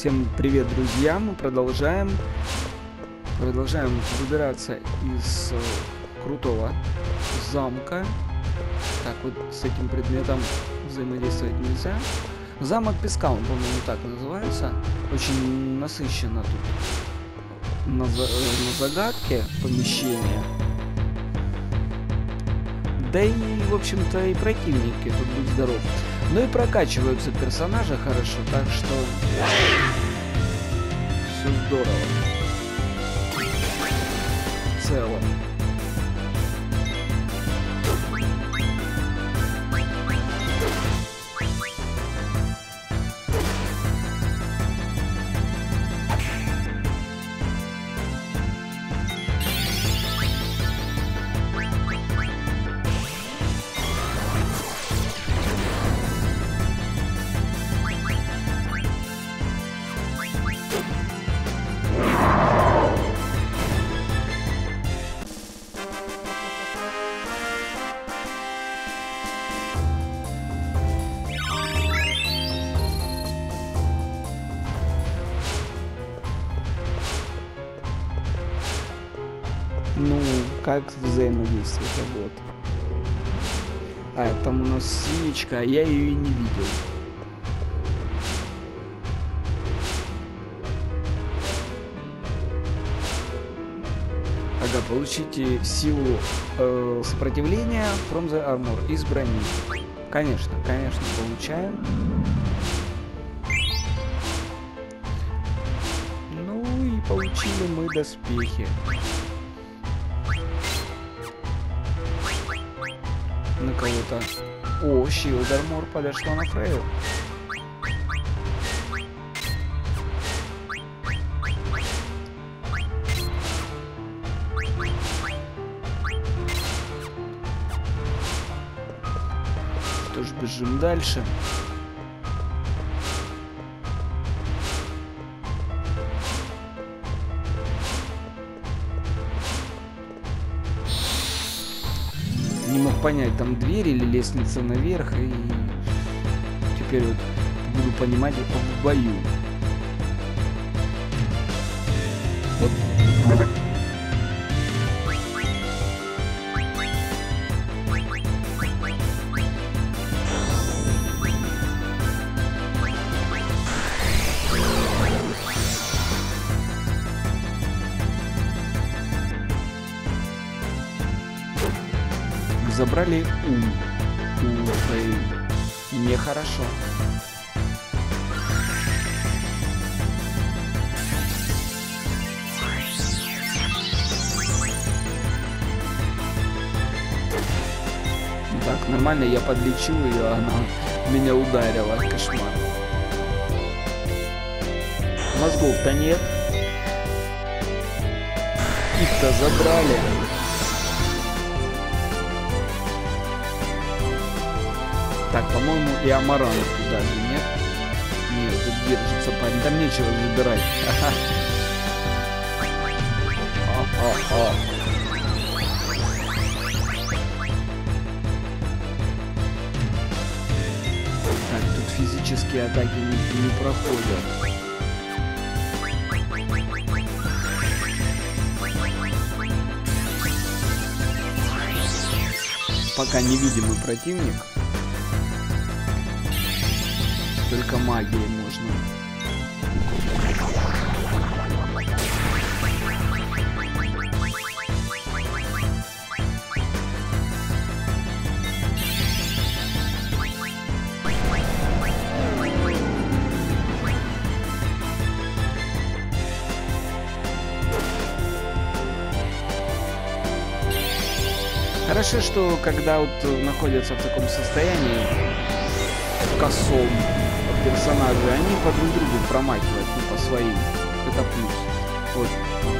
Всем привет, друзья! Мы продолжаем продолжаем выбираться из э, крутого замка. Так, вот с этим предметом взаимодействовать нельзя. Замок песка, он, по-моему, так называется. Очень насыщенно тут на, за на загадке помещения. Да и, в общем-то, и противники тут будь здоров. Ну и прокачиваются персонажи хорошо, так что все здорово. В целом. Взаимодействовать, вот. А, там у нас синичка, а я ее и не видел. Ага, получите силу э, сопротивления from the armor из брони. Конечно, конечно, получаем. Ну и получили мы доспехи. На кого-то. О, Shield Armor подошла на Фрейл. Что ж, бежим дальше. Понять, там дверь или лестница наверх, и теперь вот буду понимать в бою. Вот. Забрали ум. Ух, нехорошо. Так, нормально, я подлечу ее, она меня ударила. Кошмар. Мозгов-то нет. Их-то забрали. Так, по-моему, и Амаран туда же, нет? Нет, тут держится парень. Там нечего забирать. О-о-о. Так, тут физические атаки не, не проходят. Пока невидимый противник. Только магией можно. Хорошо, что когда вот находятся в таком состоянии, в косом, персонажи, они по друг другу промахивают, ну, по своим. Это плюс. Вот,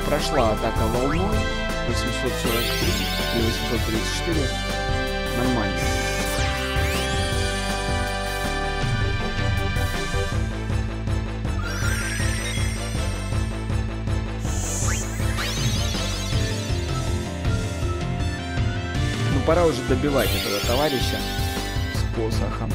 прошла атака волной, 843 и 834. Нормально. Ну, пора уже добивать этого товарища с посохом.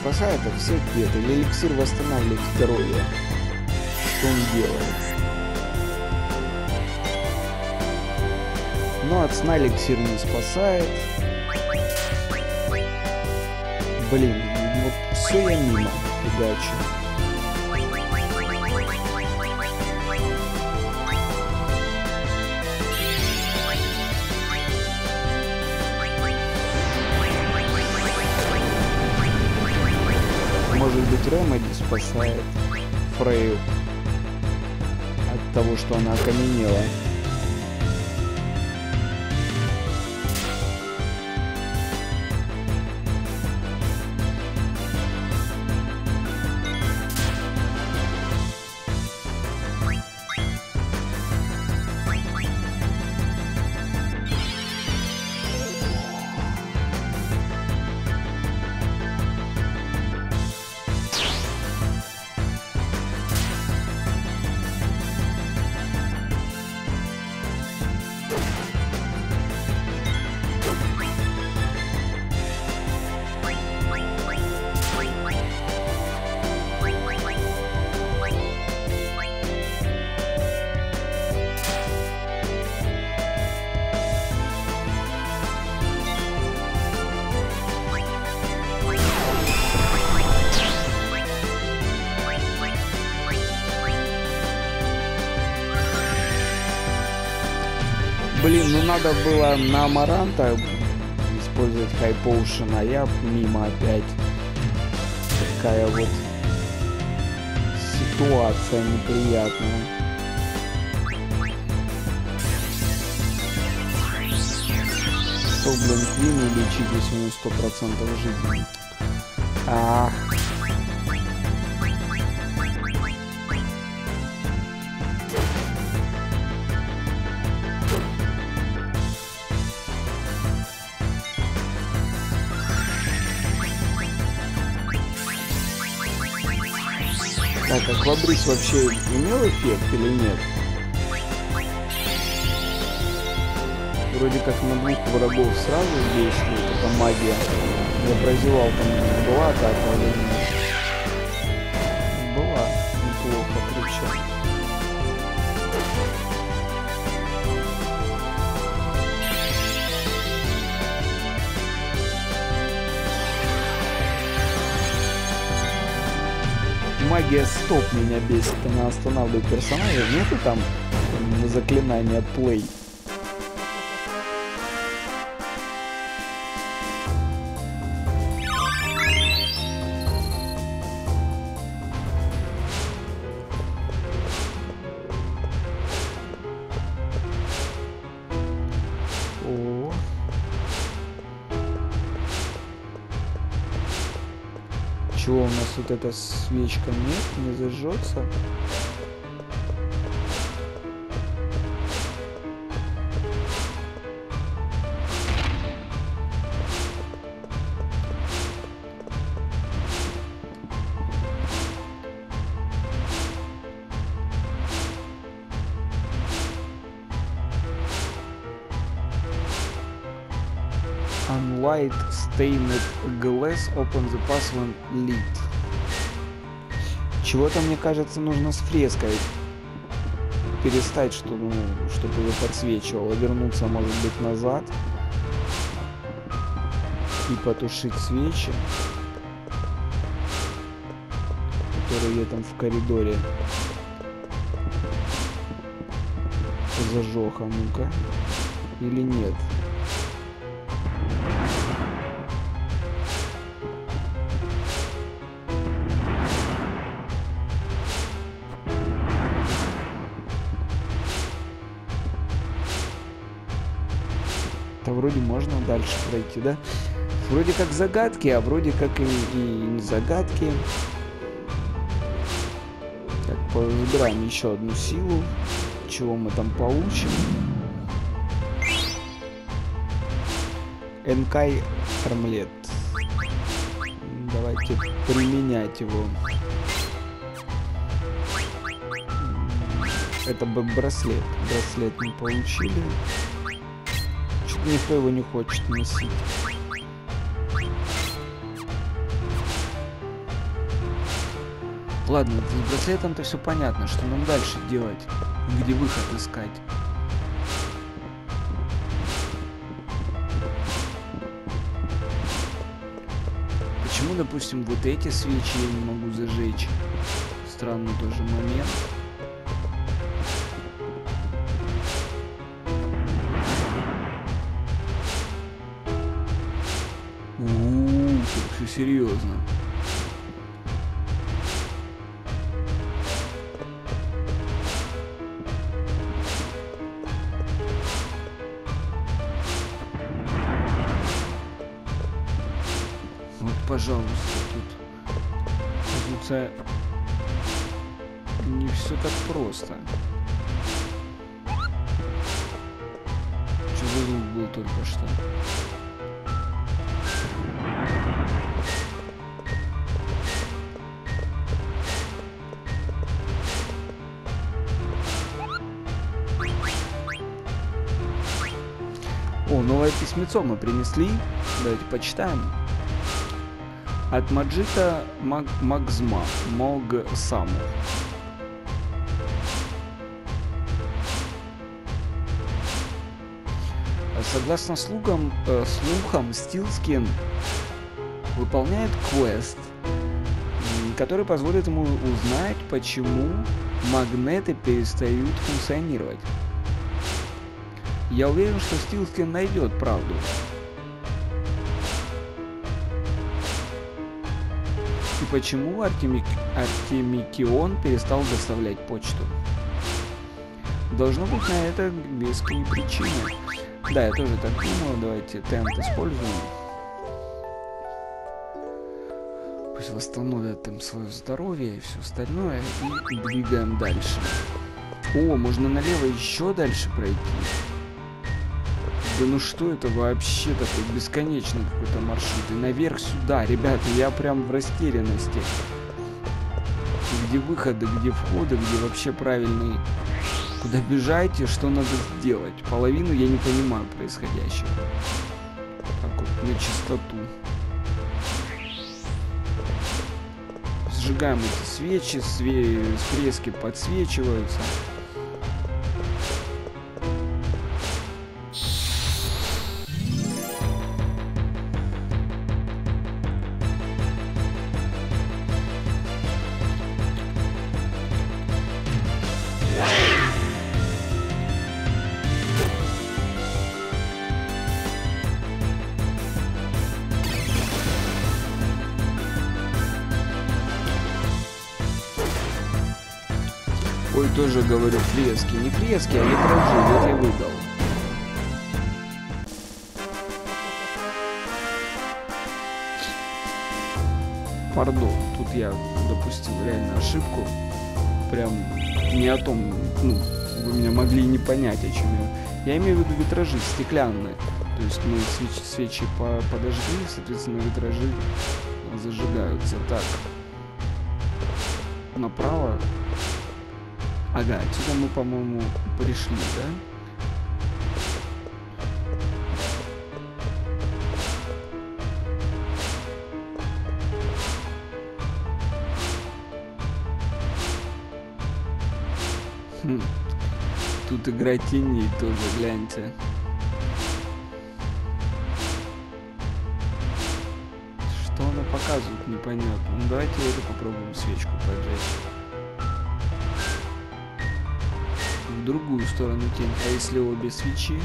Спасает от всех бед или эликсир восстанавливает здоровье? Что он делает? Но от сна эликсир не спасает. Блин, вот все я мимо. Удачи. Ремеди спасает Фрею от того, что она окаменела. Надо было на Амаранта использовать High а я мимо опять. Такая вот ситуация неприятная. Что, блин, Квину лечить, если у него 100% жизни? Ах. Так, а Квабрис вообще имел эффект или нет? Вроде как на двух врагов сразу действует эта магия. Я прозевал, там была атака магия стоп меня бесит. Она останавливает персонажа. Нету там заклинания play. Вот эта свечка нет, не зажжется? Unlight stained glass open the pass when lit. Чего-то, мне кажется, нужно с фреской перестать, что, ну, чтобы ее подсвечивало, вернуться, может быть, назад и потушить свечи, которые я там в коридоре зажег, а ну-ка, или нет. Дальше пройти, да? Вроде как загадки, а вроде как и, и не загадки. Так, позабираем еще одну силу. Чего мы там получим? Энкай Армлет. Давайте применять его. Это браслет. Браслет мы получили. Никто его не хочет носить. Ладно, с браслетом-то все понятно, что нам дальше делать, где выход искать. Почему, допустим, вот эти свечи я не могу зажечь? Странный тоже момент. Серьезно. Вот, пожалуйста, тут, кажется, не все так просто. Звук был только что? Новое письмецо мы принесли. Давайте почитаем. От Маджита Маг Магзма Мог Саму. Согласно слугам, э, слухам, Стилскин выполняет квест, который позволит ему узнать, почему магнеты перестают функционировать. Я уверен, что Стилскин найдет правду. И почему Артемик... Артемикион перестал доставлять почту? Должно быть на это веские причины. Да, я тоже так думал. Давайте тент используем. Пусть восстановят там свое здоровье и все остальное. И двигаем дальше. О, можно налево еще дальше пройти. Да ну что это вообще такой бесконечный какой-то маршрут? И наверх сюда, ребята, я прям в растерянности. Где выходы, где входы, где вообще правильный... Куда бежать и что надо сделать? Половину я не понимаю происходящего. Так вот, на чистоту. Сжигаем эти свечи, све... фрески подсвечиваются. Говорю фрески. Не фрески, а витражи. Вот я выдал. Пардон, тут я допустил реально ошибку. Прям не о том, ну, вы меня могли не понять, о чем я. Я имею в виду витражи стеклянные. То есть мы свечи, свечи по подожгли, соответственно, витражи зажигаются. Так. Направо Ага, отсюда мы, по-моему, пришли, да? Хм. Тут игра теней тоже, гляньте. Что она показывает, непонятно. Ну давайте это попробуем свечку поджечь. Другую сторону тень. А если обе свечи?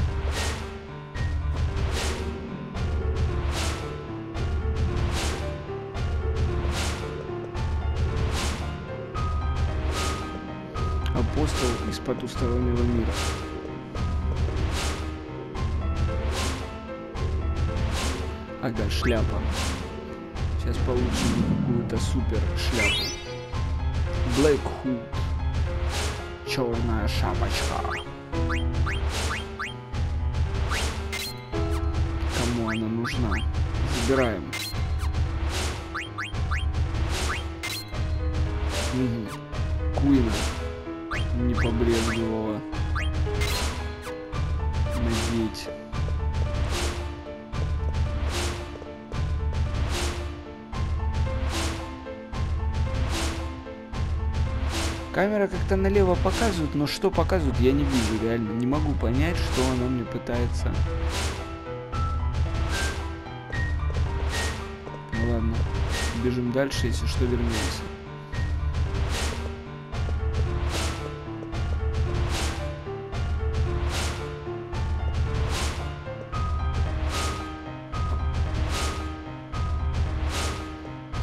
Апостол из потустороннего мира. Ага, шляпа. Сейчас получим какую-то супер шляпу. Black Hood. Черная шапочка. Кому она нужна? Забираем. Угу. Камера как-то налево показывает, но что показывает, я не вижу реально. Не могу понять, что она мне пытается. Ну ладно, бежим дальше, если что, вернемся.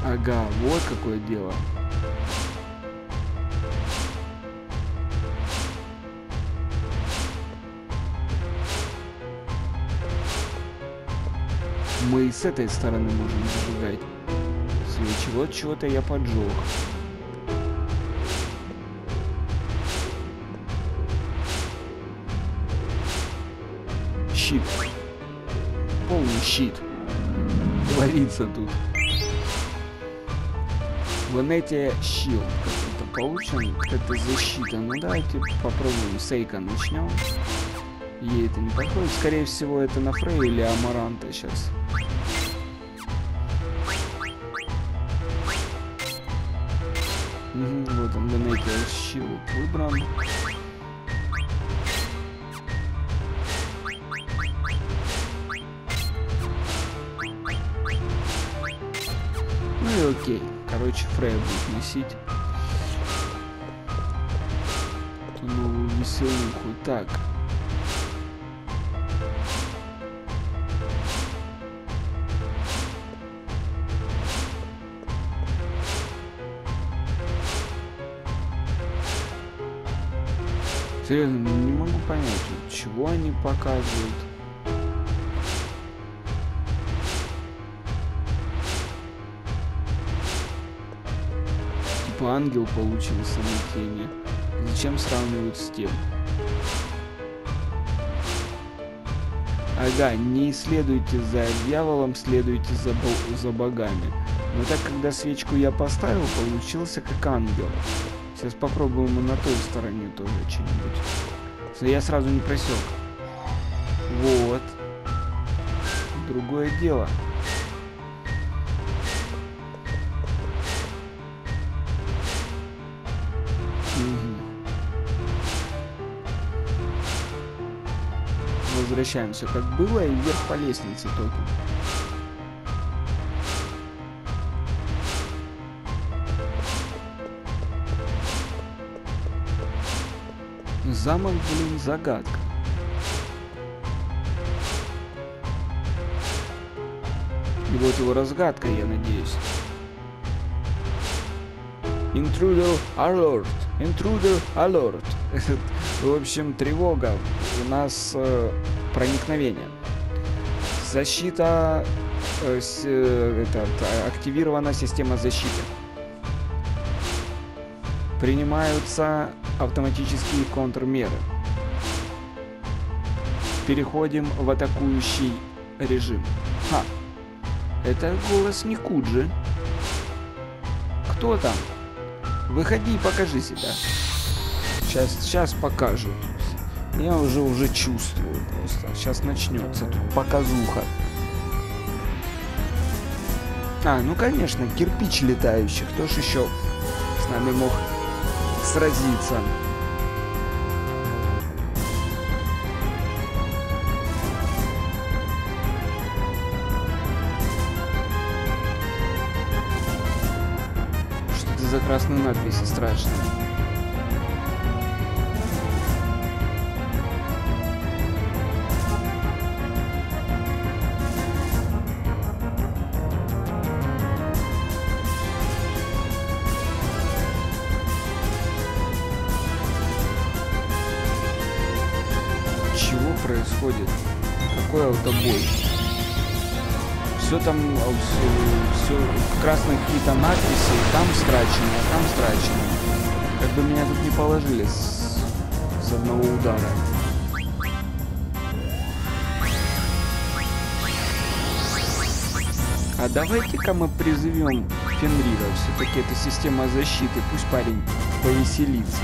Ага, вот какое дело. С этой стороны можем зажигать. Вот чего-то я поджег. Щит. Полный щит. Творится тут. В инете щит какой-то получен. Это защита. Ну давайте попробуем. Сейка начнем. Ей это не подходит. Скорее всего, это на Фрей или Амаранта сейчас. Вот он, Донейкер Shield выбран. Ну и окей. Короче, Фрея будет носить. Эту новую веселуху. Так. Ну не могу понять, чего они показывают. Типа ангел получился на теме. Зачем сравнивают с тем? Ага, не следуйте за дьяволом, следуйте за, за богами. Но так, когда свечку я поставил, получился как ангел. Сейчас попробуем и на той стороне тоже что-нибудь. Я сразу не просек. Вот. Другое дело. Возвращаемся как было и вверх по лестнице только. Замок, блин, загадка. И вот его разгадка, я надеюсь. Intruder alert. Intruder alert. В общем, тревога. У нас э, проникновение. Защита... Э, с, э, этот, активирована система защиты. Принимаются автоматические контрмеры. Переходим в атакующий режим. Ха, это голос Микуджи. Кто там? Выходи и покажи себя. Сейчас, сейчас покажу. Я уже уже чувствую просто. Сейчас начнется тут показуха. А, ну конечно, кирпич летающий. Кто ж еще с нами мог сразиться. Что это за красные надписи страшные? Какой автобой? все там, все, все красные какие-то надписи, там страчено, а там страчено. Как бы меня тут не положили с, с одного удара. А давайте-ка мы призовем Фенрира. Все-таки это система защиты. Пусть парень повеселится.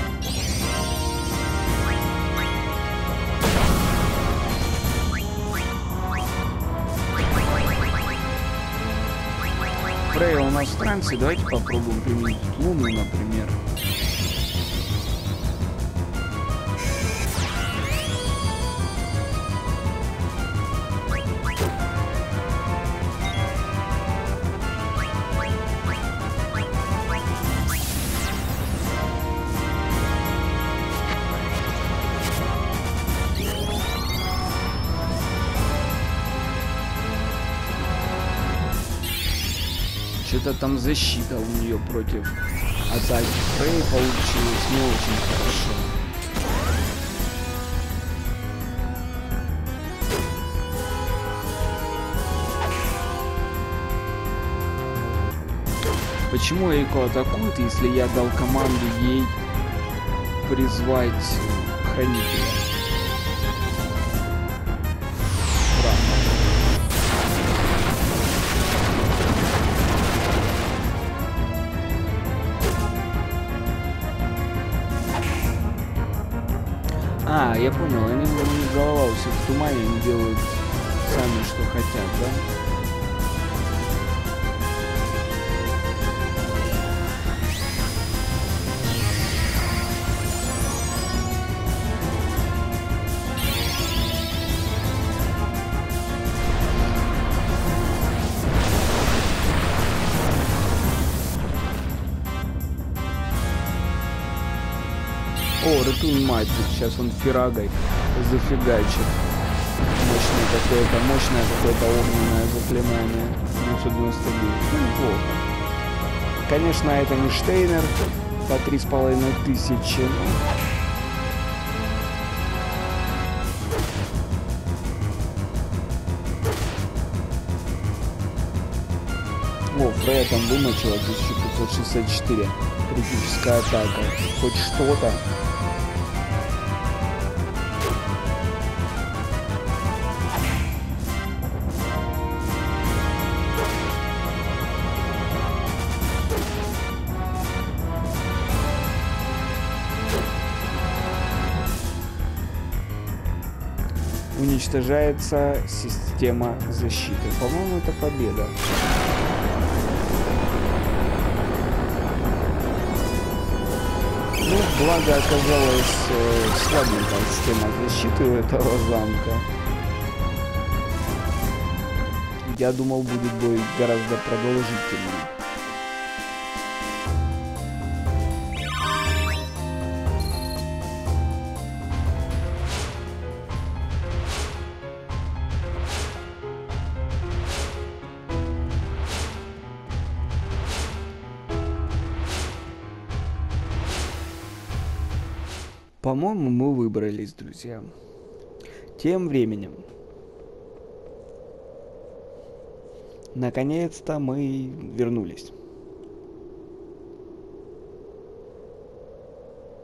Фрейя у нас в трансе. Давайте попробуем применить Луну, например. Что-то там защита у нее против атаки Фрей получилась не очень хорошо. Почему Эйко атакует, если я дал команду ей призвать хранителя? Мать, сейчас он фирагой зафигачит. Мощное какое-то, мощное какое-то огненное заклинание. 999. Ну, неплохо. Конечно, это не Штейнер по три с половиной тысячи. О, Фрея там вымочила 1564. Критическая атака. Хоть что-то. Уничтожается система защиты. По-моему, это победа. Ну, благо оказалась э, слабенькая система защиты у этого замка. Я думал, будет бой гораздо продолжительнее. Друзья. Тем временем. Наконец-то мы вернулись.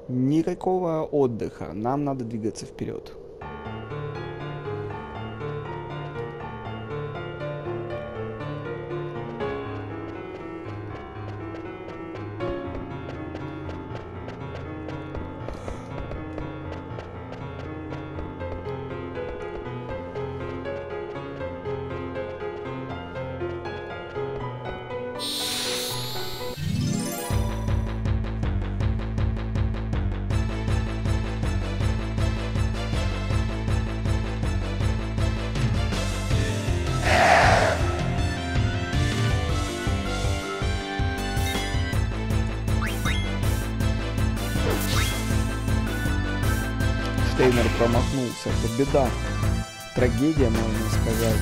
Никакого отдыха. Нам надо двигаться вперед. Беда. Трагедия, можно сказать.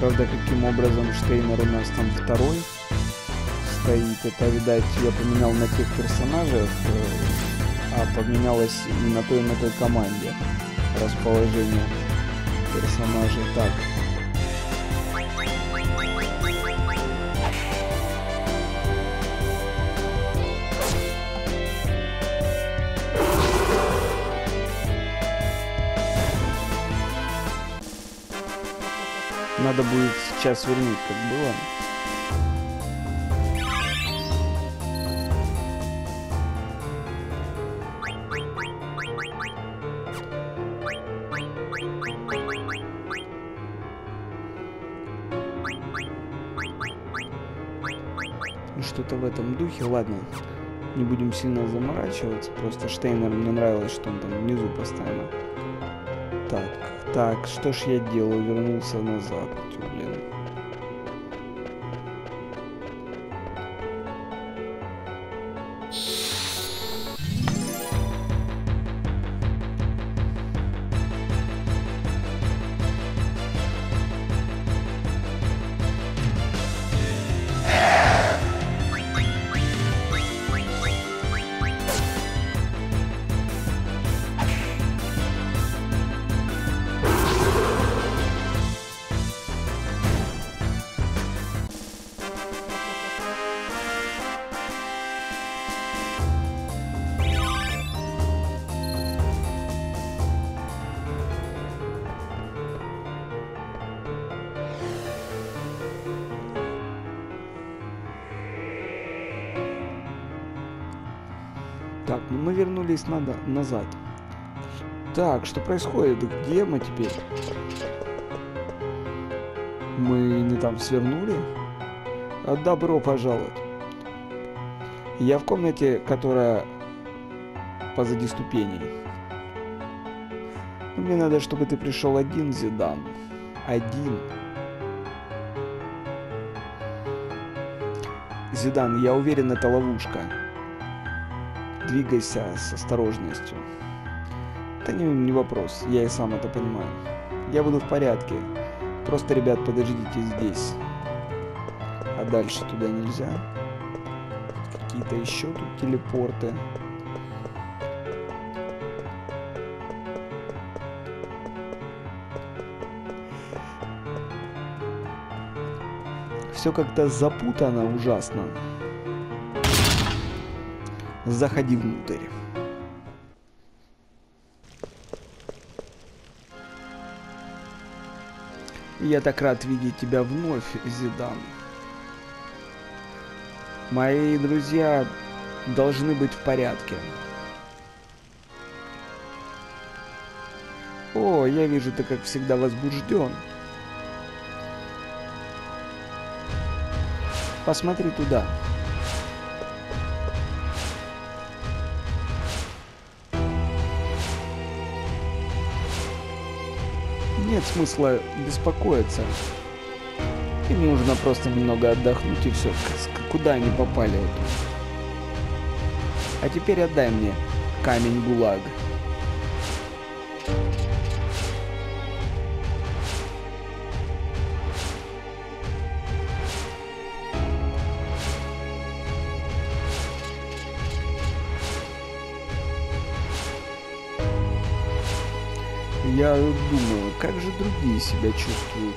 Правда, каким образом Штейнер у нас там второй стоит, это, видать, я поменял на тех персонажей, а поменялось и на той, и на той команде. расположение персонажей. Так. Надо будет сейчас вернуть, как было. Что-то в этом духе. Ладно, не будем сильно заморачиваться. Просто Штейнер мне нравилось, что он там внизу постоянно. Так, что ж я делаю? Вернулся назад. Вернулись надо, назад. Так, что происходит? Где мы теперь? Мы не там свернули? А, добро пожаловать. Я в комнате, которая позади ступеней. Мне надо, чтобы ты пришел один, Зидан. Один. Зидан, я уверен, это ловушка двигайся с осторожностью. Это не, не вопрос, я и сам это понимаю. Я буду в порядке. Просто, ребят, подождите здесь. А дальше туда нельзя. Какие-то еще тут телепорты. Все как-то запутано ужасно заходи внутрь. Я так рад видеть тебя вновь, Зидан. Мои друзья должны быть в порядке. О, я вижу, ты как всегда возбужден. Посмотри туда. Нет смысла беспокоиться. Им нужно просто немного отдохнуть и все. Куда они попали? А теперь отдай мне камень ГУЛАГ. Другие себя чувствуют?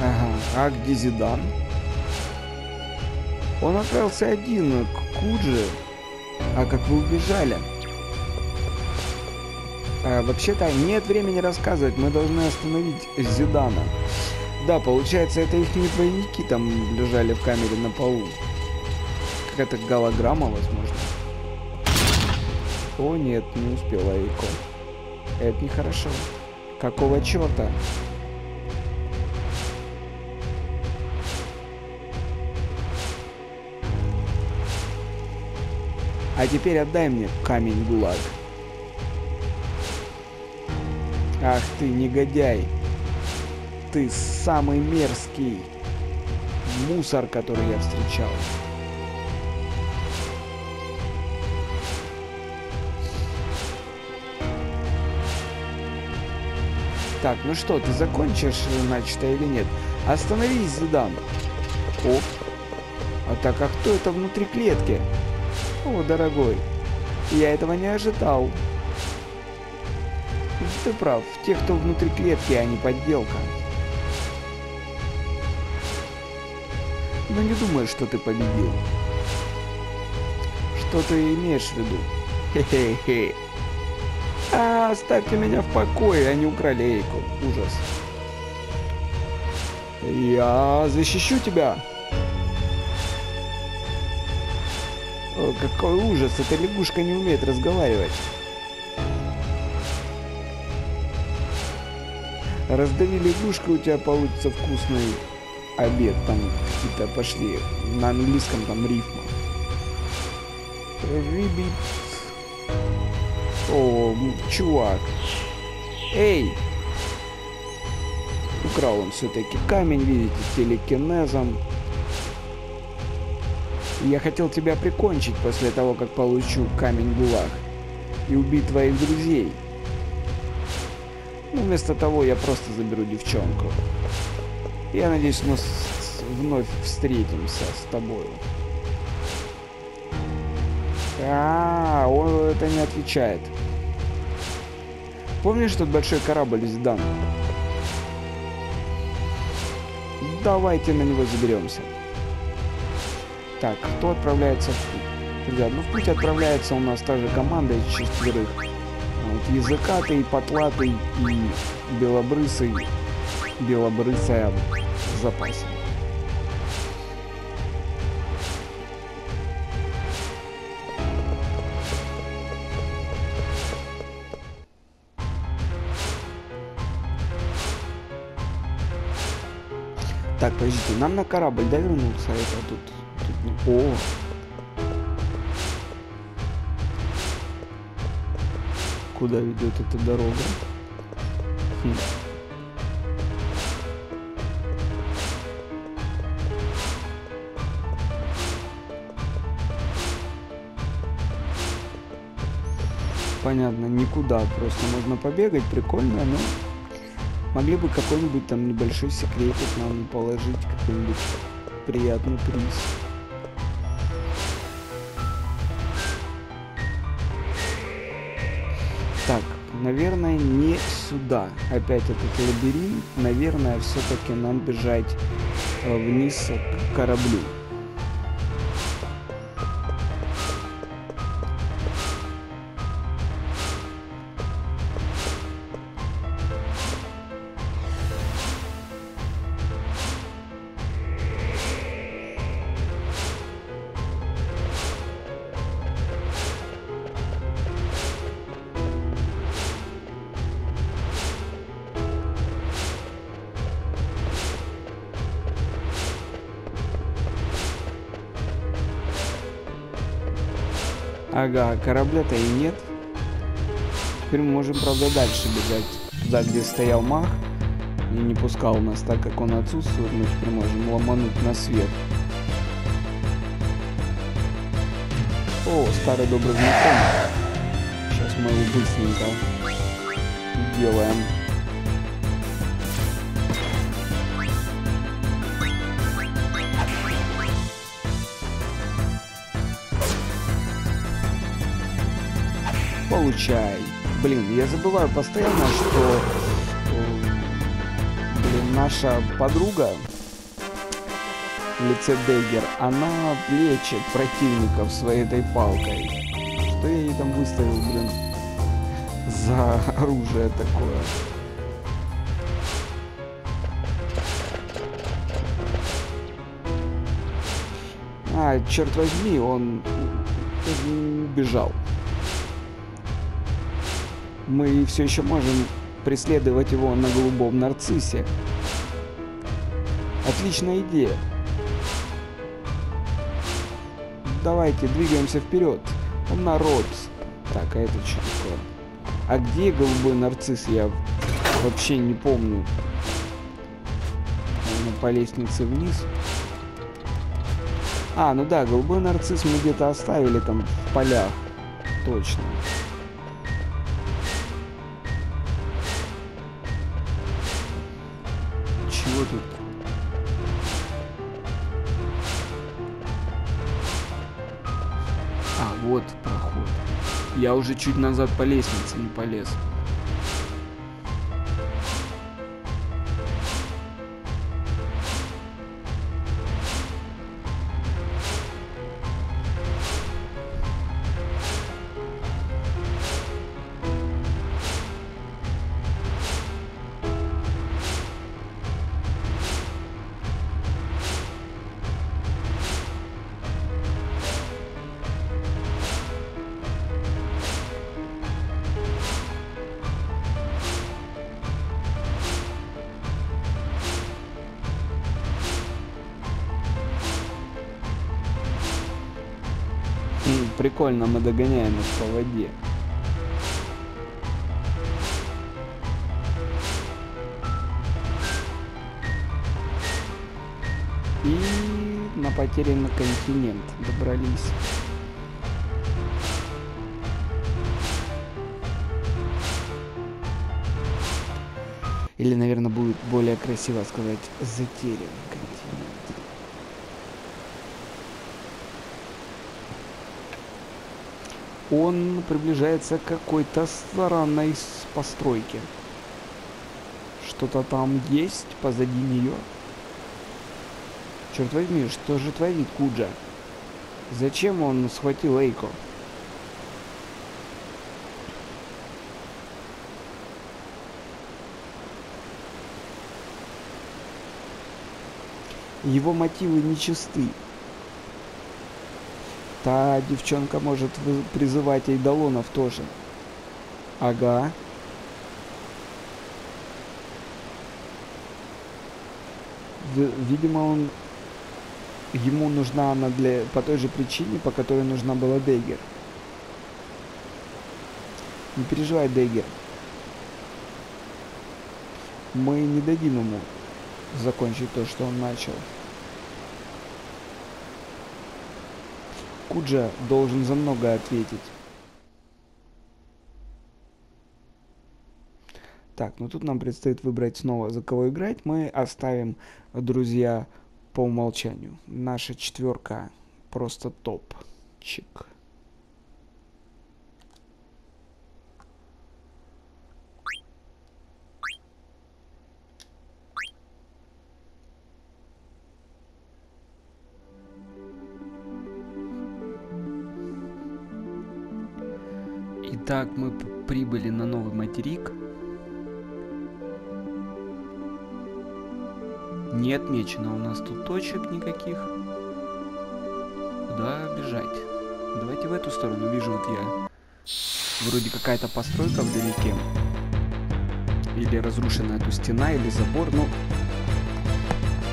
Ага, а где Зидан? Он отправился один к Кудже. А как вы убежали? А, Вообще-то нет времени рассказывать, мы должны остановить Зидана. Да, получается, это их не двойники там лежали в камере на полу. Какая-то голограмма, возможно. О нет, не успела Эйко. Это нехорошо. Какого черта? А теперь отдай мне камень ГУЛАГ. Ах ты, негодяй. Ты самый мерзкий мусор, который я встречал. Так, ну что, ты закончишь начатое или нет? Остановись, Зидан. О, а так, а кто это внутри клетки? О, дорогой, я этого не ожидал. Ты прав, те, кто внутри клетки, а не подделка. Но не думаю, что ты победил. Что ты имеешь в виду? Хе-хе-хе. А, оставьте меня в покое, они украли Эйку. Ужас. Я защищу тебя. О, какой ужас, эта лягушка не умеет разговаривать. Раздави лягушку, у тебя получится вкусный обед. Там какие-то пошли на английском там рифма. Рибит. О, чувак. Эй! Украл он все-таки камень, видите, телекинезом. Я хотел тебя прикончить после того, как получу камень ГУЛАГ и убить твоих друзей. Но вместо того я просто заберу девчонку. Я надеюсь, мы вновь встретимся с тобой. А, он это не отвечает. Помнишь тот большой корабль из Дан? Давайте на него заберемся. Так, кто отправляется в путь? Ребят, ну в путь отправляется у нас та же команда из четверых. Языкатый, потлатый и белобрысый. Белобрысая в запасе. Так, подождите, нам на корабль, да, вернуться? Это тут о! Куда ведет эта дорога? Хм. Понятно, никуда, просто можно побегать, прикольно, но могли бы какой-нибудь там небольшой секретик нам положить, какой-нибудь приятный приз. Так, наверное, не сюда. Опять этот лабиринт. Наверное, все-таки нам бежать э, вниз к кораблю. Ага, корабля-то и нет. Теперь мы можем, правда, дальше бежать. Туда, где стоял маг. И не пускал нас, так как он отсутствует. Мы теперь можем ломануть на свет. О, старый добрый знакомый. Сейчас мы его быстренько делаем. Получай. Блин, я забываю постоянно, что блин, наша подруга в лице Деггер, она лечит противников своей этой палкой. Что я ей там выставил, блин, за оружие такое? А, черт возьми, он убежал мы все еще можем преследовать его на голубом нарциссе. Отличная идея. Давайте, двигаемся вперед. Он народ. Так, а это что такое? А где голубой нарцисс? Я вообще не помню. Наверное, по лестнице вниз. А, ну да, голубой нарцисс мы где-то оставили там в полях. Точно. Чего тут? А, вот проход. Я уже чуть назад по лестнице не полез. Прикольно, мы догоняем их по воде. И на потерянный континент добрались. Или, наверное, будет более красиво сказать затерянный континент. Он приближается к какой-то странной постройке. Что-то там есть позади нее. Черт возьми, что же творит Куджа? Зачем он схватил Эйко? Его мотивы нечисты. Та девчонка может призывать эйдолонов тоже. Ага. Видимо, он... Ему нужна она для... по той же причине, по которой нужна была Дейгер. Не переживай, Дейгер. Мы не дадим ему закончить то, что он начал. Куджа должен за многое ответить. Так, ну тут нам предстоит выбрать снова, за кого играть. Мы оставим, друзья, по умолчанию. Наша четверка просто топ. Итак, мы прибыли на новый материк. Не отмечено у нас тут точек никаких. Куда бежать? Давайте в эту сторону. Вижу вот я. Вроде какая-то постройка вдалеке. Или разрушенная тут стена, или забор. Ну,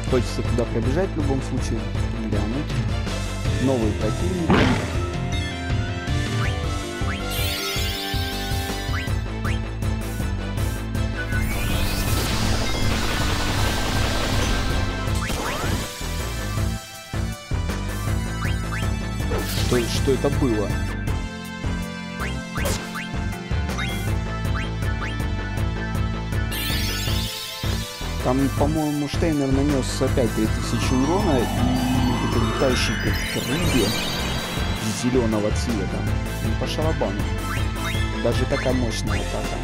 хочется туда пробежать в любом случае. Глянуть. Новые противники. Что, что это было. Там, по-моему, Штейнер нанес опять 3000 урона, и это летающий как рыбе зеленого цвета. Не по шарабану. Даже такая мощная атака.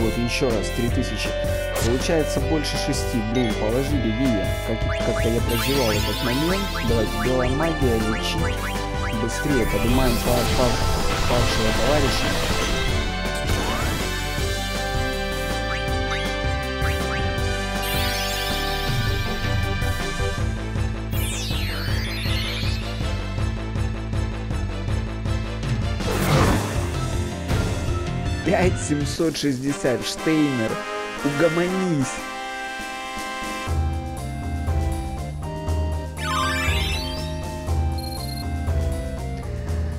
Вот, еще раз, 3000. Получается больше шести. Блин, положили Вия. Как- как-то я прозевал этот момент. Давайте, белая магия, лечить. Быстрее поднимаем па па павшего товарища. Пять семьсот шестьдесят Штейнер. Угомонись.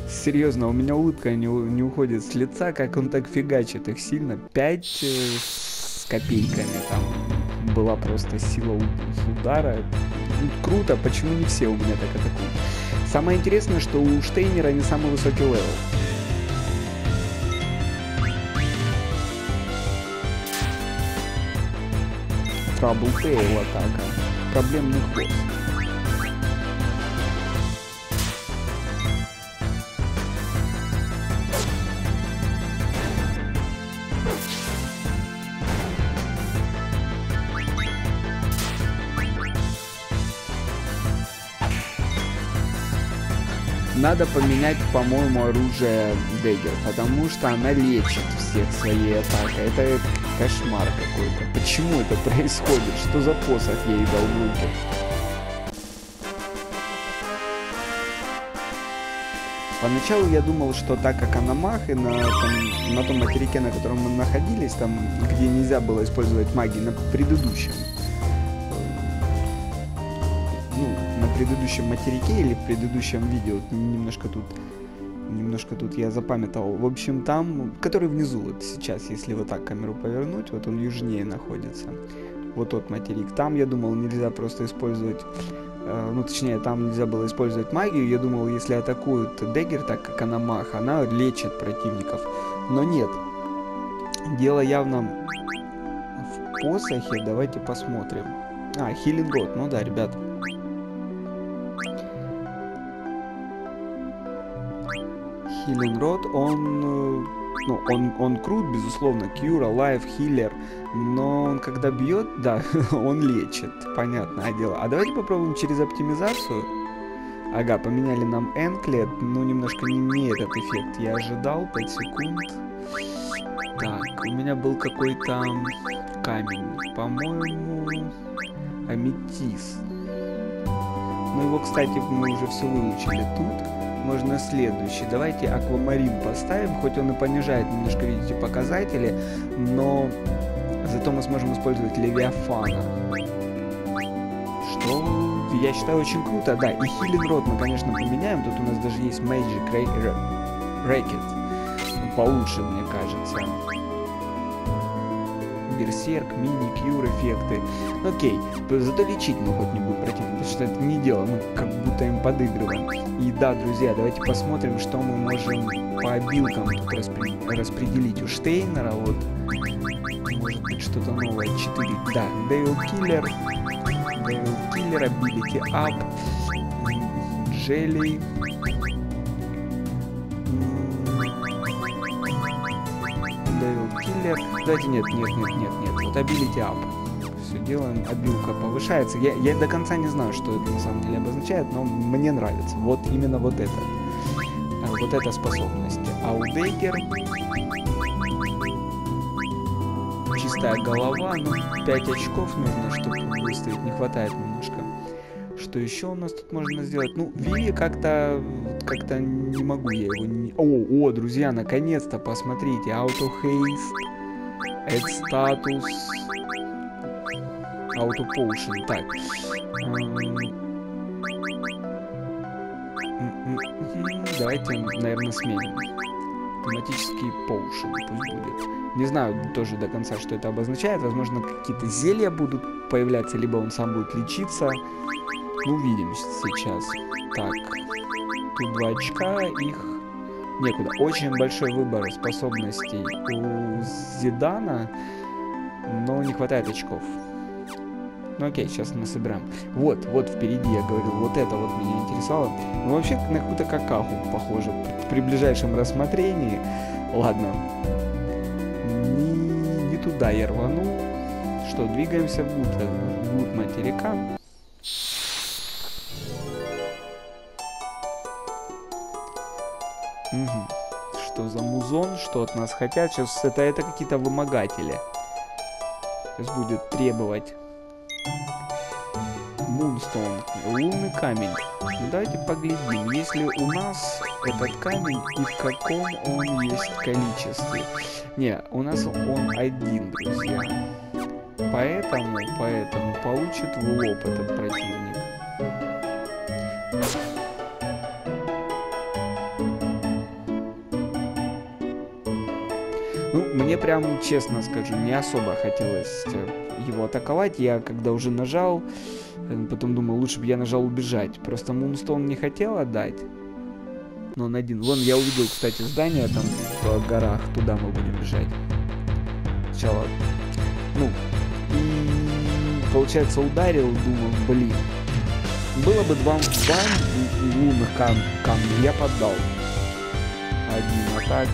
Серьезно, у меня улыбка не, не уходит с лица, как он так фигачит их сильно. Пять э, с копейками там была просто сила удара. Ну, круто, почему не все у меня так атакуют? Самое интересное, что у Штейнера не самый высокий level. Trouble Tail атака. Проблемный хвост. Надо поменять, по-моему, оружие Деггер, потому что она лечит всех своей атакой. Это кошмар какой-то. Почему это происходит? Что за посох ей дал в руки? Поначалу я думал, что так как она мах, и на, там, на том материке, на котором мы находились, там, где нельзя было использовать магию, на предыдущем, предыдущем материке или предыдущем видео, немножко тут немножко тут я запамятовал. В общем, там, который внизу, вот сейчас, если вот так камеру повернуть, вот он южнее находится. Вот тот материк. Там, я думал, нельзя просто использовать, э, ну, точнее, там нельзя было использовать магию. Я думал, если атакуют Деггер, так как она мах, она лечит противников. Но нет. Дело явно в посохе. Давайте посмотрим. А, Хилинг Рот. Ну да, ребят. Rod, он, э, ну, он, он крут, безусловно, Cure, Alive, Healer, но он когда бьет, да, он лечит, понятное дело. А давайте попробуем через оптимизацию. Ага, поменяли нам Энклет, но немножко не, не этот эффект я ожидал, 5 секунд. Так, у меня был какой-то камень, по-моему, аметист. Ну его, кстати, мы уже все выучили тут можно следующий. Давайте аквамарин поставим, хоть он и понижает немножко, видите, показатели, но зато мы сможем использовать левиафана. Что я считаю очень круто. Да, и Healing Rod мы, конечно, поменяем. Тут у нас даже есть Magic Racket. Получше, мне кажется берсерк, мини, кьюр эффекты. Окей, зато лечить мы хоть не будем противника, потому что это не дело, мы как будто им подыгрываем. И да, друзья, давайте посмотрим, что мы можем по обилкам тут распри распределить у Штейнера. Вот, может быть, что-то новое. 4, да, Devil Killer, Devil Killer, Ability Up, Jelly, Киллер. Давайте нет, нет, нет, нет, нет. Вот Ability Up. Все делаем, обилка повышается. Я, я до конца не знаю, что это на самом деле обозначает, но мне нравится. Вот именно вот это. А, вот эта способность. Аудейкер. Чистая голова. Ну, 5 очков нужно, чтобы выставить. Не хватает немножко. Что еще у нас тут можно сделать? Ну, Виви как-то как-то не могу я его не... О, о, друзья, наконец-то, посмотрите. Auto Haste. Add Status. Auto Potion. Так. Давайте, наверное, сменим. Автоматический Potion пусть будет. Не знаю тоже до конца, что это обозначает. Возможно, какие-то зелья будут появляться, либо он сам будет лечиться. Ну, увидим сейчас. Так, тут два очка, их некуда. Очень большой выбор способностей у Зидана, но не хватает очков. Ну окей, сейчас мы собираем. Вот, вот впереди я говорил, вот это вот меня интересовало. Ну вообще на какую-то какаху похоже при ближайшем рассмотрении. Ладно, туда я рванул. Что, двигаемся в гуд, в гуд материка. Угу. Что за музон, что от нас хотят. Сейчас это, это какие-то вымогатели. Сейчас будет требовать. Мунстоун. Лунный камень. Ну, давайте поглядим, если у нас этот камень и в каком он есть количестве. Не, у нас он один, друзья. Поэтому, поэтому получит в лоб этот противник. Ну, мне прям, честно скажу, не особо хотелось э, его атаковать. Я когда уже нажал, потом думал, лучше бы я нажал убежать. Просто Мунстон не хотел отдать. Но он один. Вон, я увидел, кстати, здание там в горах. Туда мы будем бежать. Сначала. Ну, и получается, ударил, думал, блин. Было бы два, два лунных кам камня, я поддал. Один, а так...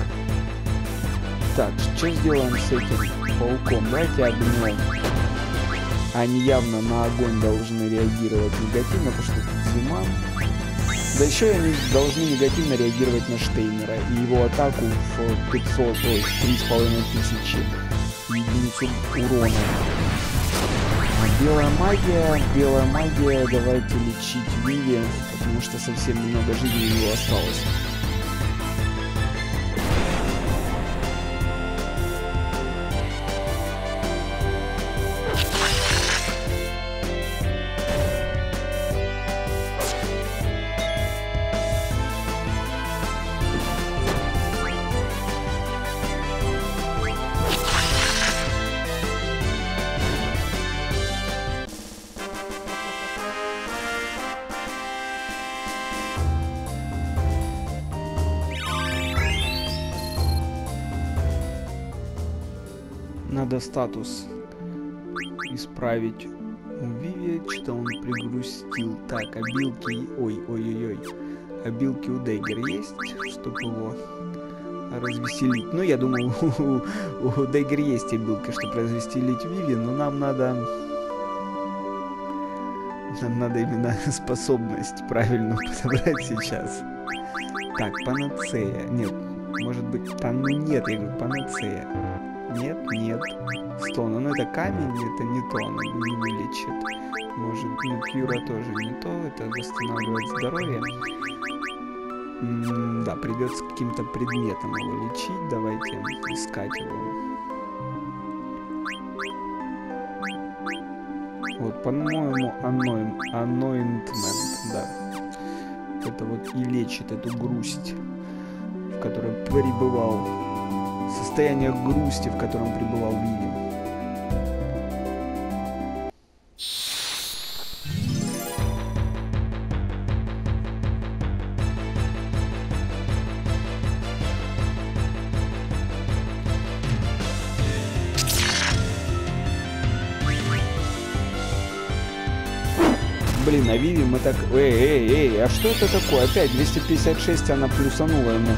Так, что сделаем с этим пауком? Давайте огнем. Они явно на огонь должны реагировать негативно, потому что тут зима. Да еще они должны негативно реагировать на Штейнера и его атаку в 500, ой, 3500 единицу урона. А белая магия, белая магия, давайте лечить Виви, потому что совсем немного жизни у него осталось. Статус исправить Виви, что он пригрустил. Так, обилки... Ой, ой-ой-ой. Обилки у Деггера есть, чтобы его развеселить. Ну, я думаю, у, у Деггера есть обилка, чтобы развеселить Виви, но нам надо... Нам надо именно способность правильно подобрать сейчас. Так, панацея. Нет, может быть, там нет, я говорю, панацея. Нет, нет. Стон. Ну это камень, это не то, оно не вылечит. Может, ну, Кьюра тоже не то, это восстанавливает здоровье. М да, придется каким-то предметом его лечить. Давайте искать его. Вот, по-моему, anointment, да. Это вот и лечит эту грусть, в которой пребывал состояние грусти, в котором пребывал Виви. Мы так... Эй, эй, эй, а что это такое? Опять 256 она плюсанула ему.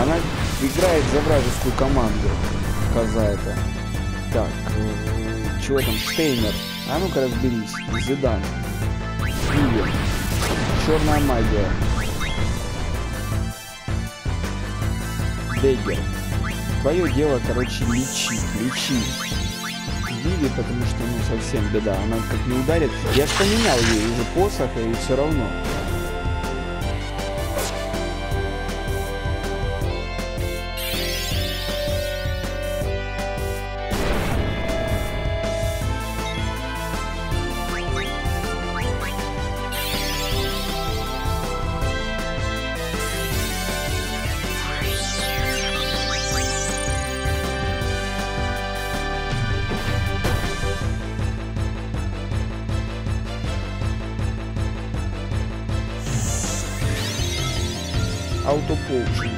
Она играет за вражескую команду. Коза это. Так, э, чего там? Штейнер. А ну-ка разберись. Зидан. Вивер. Черная магия. Деггер. Твое дело, короче, лечить. Лечи. Виви, потому что, ну, совсем беда. Она как не ударит. Я же поменял ей уже посох, и все равно.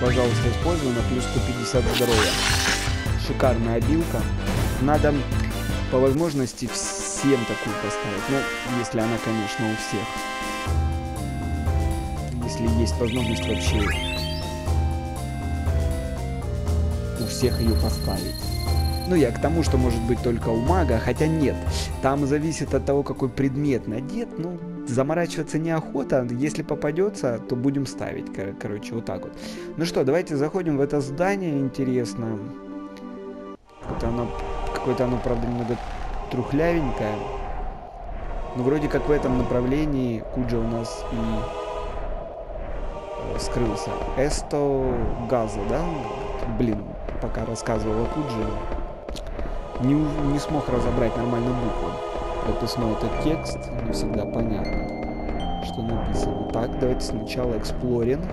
Пожалуйста, используй на плюс 150 здоровья. Шикарная обилка. Надо по возможности всем такую поставить. Ну, если она, конечно, у всех. Если есть возможность вообще у всех ее поставить. Ну, я к тому, что может быть только у мага, хотя нет. Там зависит от того, какой предмет надет. Ну, заморачиваться неохота. Если попадется, то будем ставить. Кор короче, вот так вот. Ну что, давайте заходим в это здание. Интересно. Какое-то оно, какое-то оно, правда, немного трухлявенькое. Но вроде как в этом направлении Куджа у нас и э, скрылся. Эсто Газа, да? Блин, пока рассказывал о Куджи, не, не смог разобрать нормально буквы. Прописной это текст, не всегда понятно, что написано. Так, давайте сначала эксплоринг.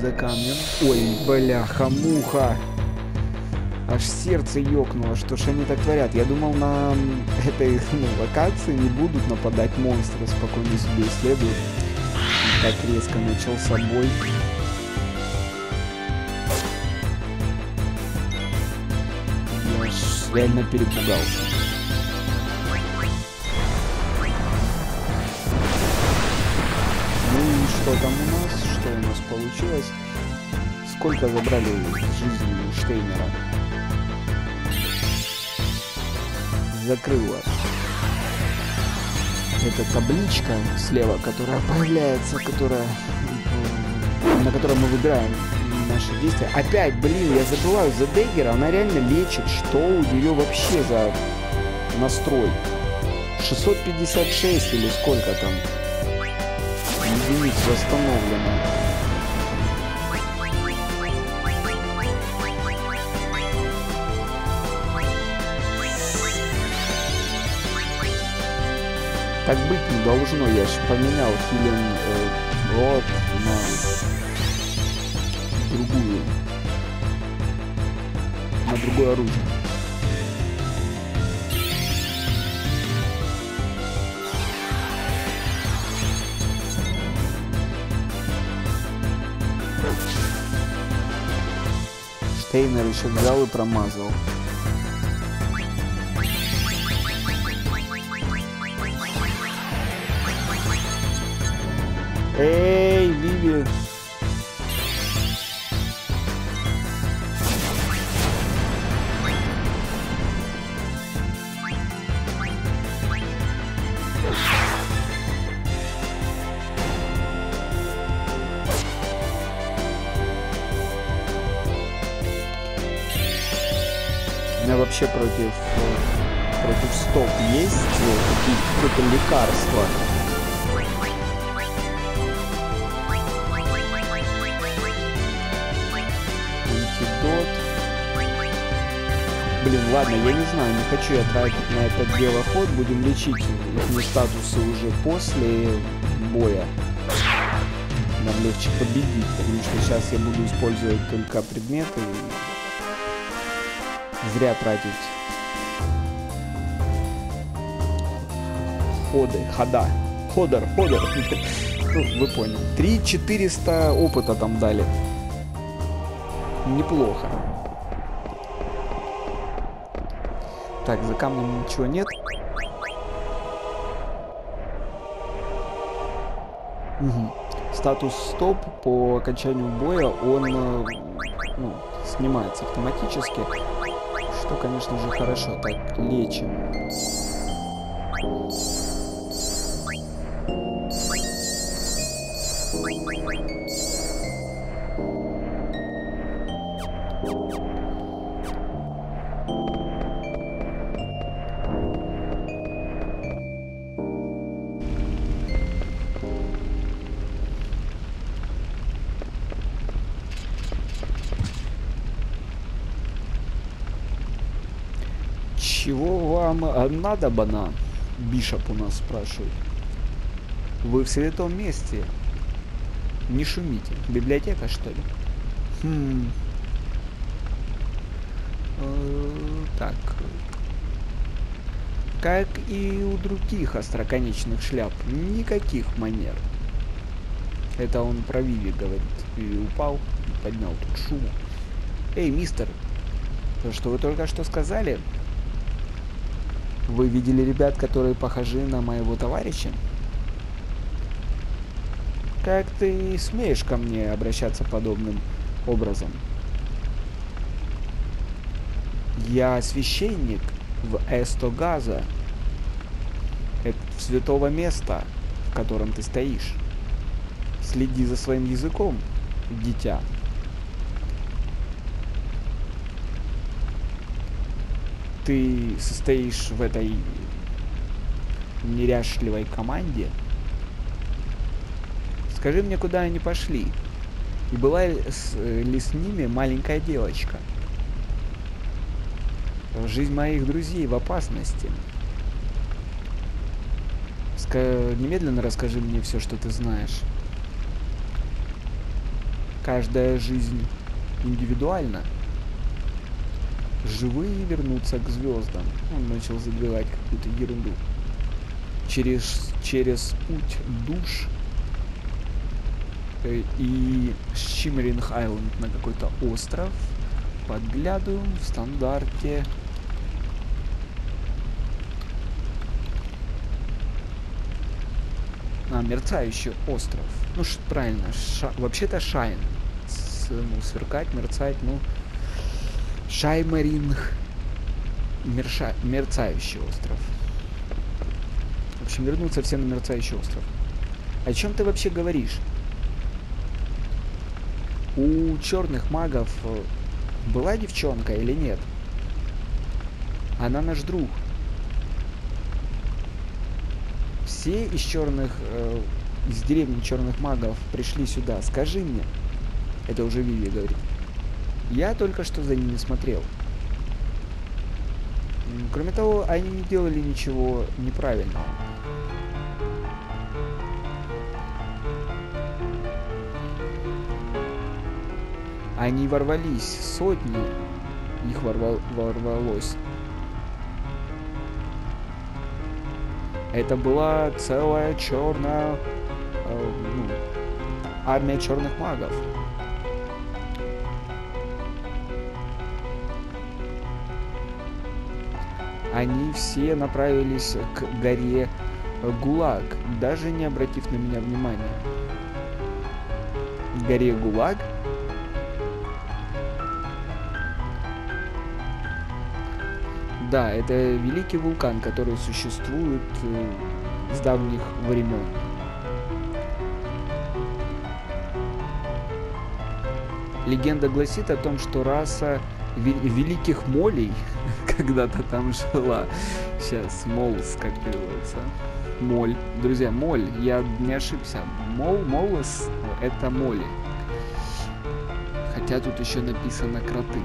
За камнем. Ой, бляха-муха. Аж сердце ёкнуло, что ж они так творят. Я думал, на этой ну, локации не будут нападать монстры, спокойно себе исследуют. Так резко начал собой. Я реально перепугался. Что там у нас? Что у нас получилось? Сколько забрали жизни Штейнера? Закрыл вас. Это табличка слева, которая появляется, которая на которой мы выбираем наши действия. Опять, блин, я забываю за Деггера, она реально лечит. Что у нее вообще за настрой? 656 или сколько там единиц восстановлено. Так быть не должно, я же поменял Хилен э, Рот на другую, на другое оружие. Штейнер еще взял и промазал. Эй, хочу я тратить на этот дело ход. Будем лечить их статусы уже после боя. Нам легче победить, потому что сейчас я буду использовать только предметы зря тратить ходы, хода. Ходер, ходер. Ну, вы поняли. 3400 опыта там дали. Неплохо. Так, за камнем ничего нет. Угу. Статус стоп по окончанию боя, он э, ну, снимается автоматически что, конечно же, хорошо. Так, лечим. Вам надо, бана? Бишоп у нас спрашивает. Вы в святом месте. Не шумите. Библиотека, что ли? Хм. Э, так. Как и у других остроконечных шляп, никаких манер. Это он про Виви говорит. Виви упал и поднял тут шум. Эй, мистер, то, что вы только что сказали, вы видели ребят, которые похожи на моего товарища? Как ты смеешь ко мне обращаться подобным образом? Я священник в Эстогаза. Это святого места, в котором ты стоишь. Следи за своим языком, дитя. Ты состоишь в этой неряшливой команде, скажи мне, куда они пошли. И была ли с, с ними маленькая девочка? Жизнь моих друзей в опасности. Ска немедленно расскажи мне все, что ты знаешь. Каждая жизнь индивидуальна живые вернутся к звездам. Он начал забивать какую-то ерунду. Через, через путь душ э, и Шиммеринг Айленд на какой-то остров. Подглядываем в стандарте. А, мерцающий остров. Ну, правильно, ша, вообще-то Шайн. С, ну, сверкать, мерцать, ну... Шаймаринг. Мерша, мерцающий остров. В общем, вернуться все на мерцающий остров. О чем ты вообще говоришь? У черных магов э, была девчонка или нет? Она наш друг. Все из черных, э, из деревни черных магов пришли сюда. Скажи мне. Это уже Виви говорит. Я только что за ними смотрел. Кроме того, они не делали ничего неправильного. Они ворвались, сотни их ворвал, ворвалось. Это была целая черная э, ну, армия черных магов. Они все направились к горе Гулаг, даже не обратив на меня внимания. Горе Гулаг Да, это великий вулкан, который существует э, с давних времен. Легенда гласит о том, что раса великих молей когда-то там жила. Сейчас, молс, как переводится. Моль. Друзья, моль, я не ошибся. Мол, молос — это моли. Хотя тут еще написано кроты.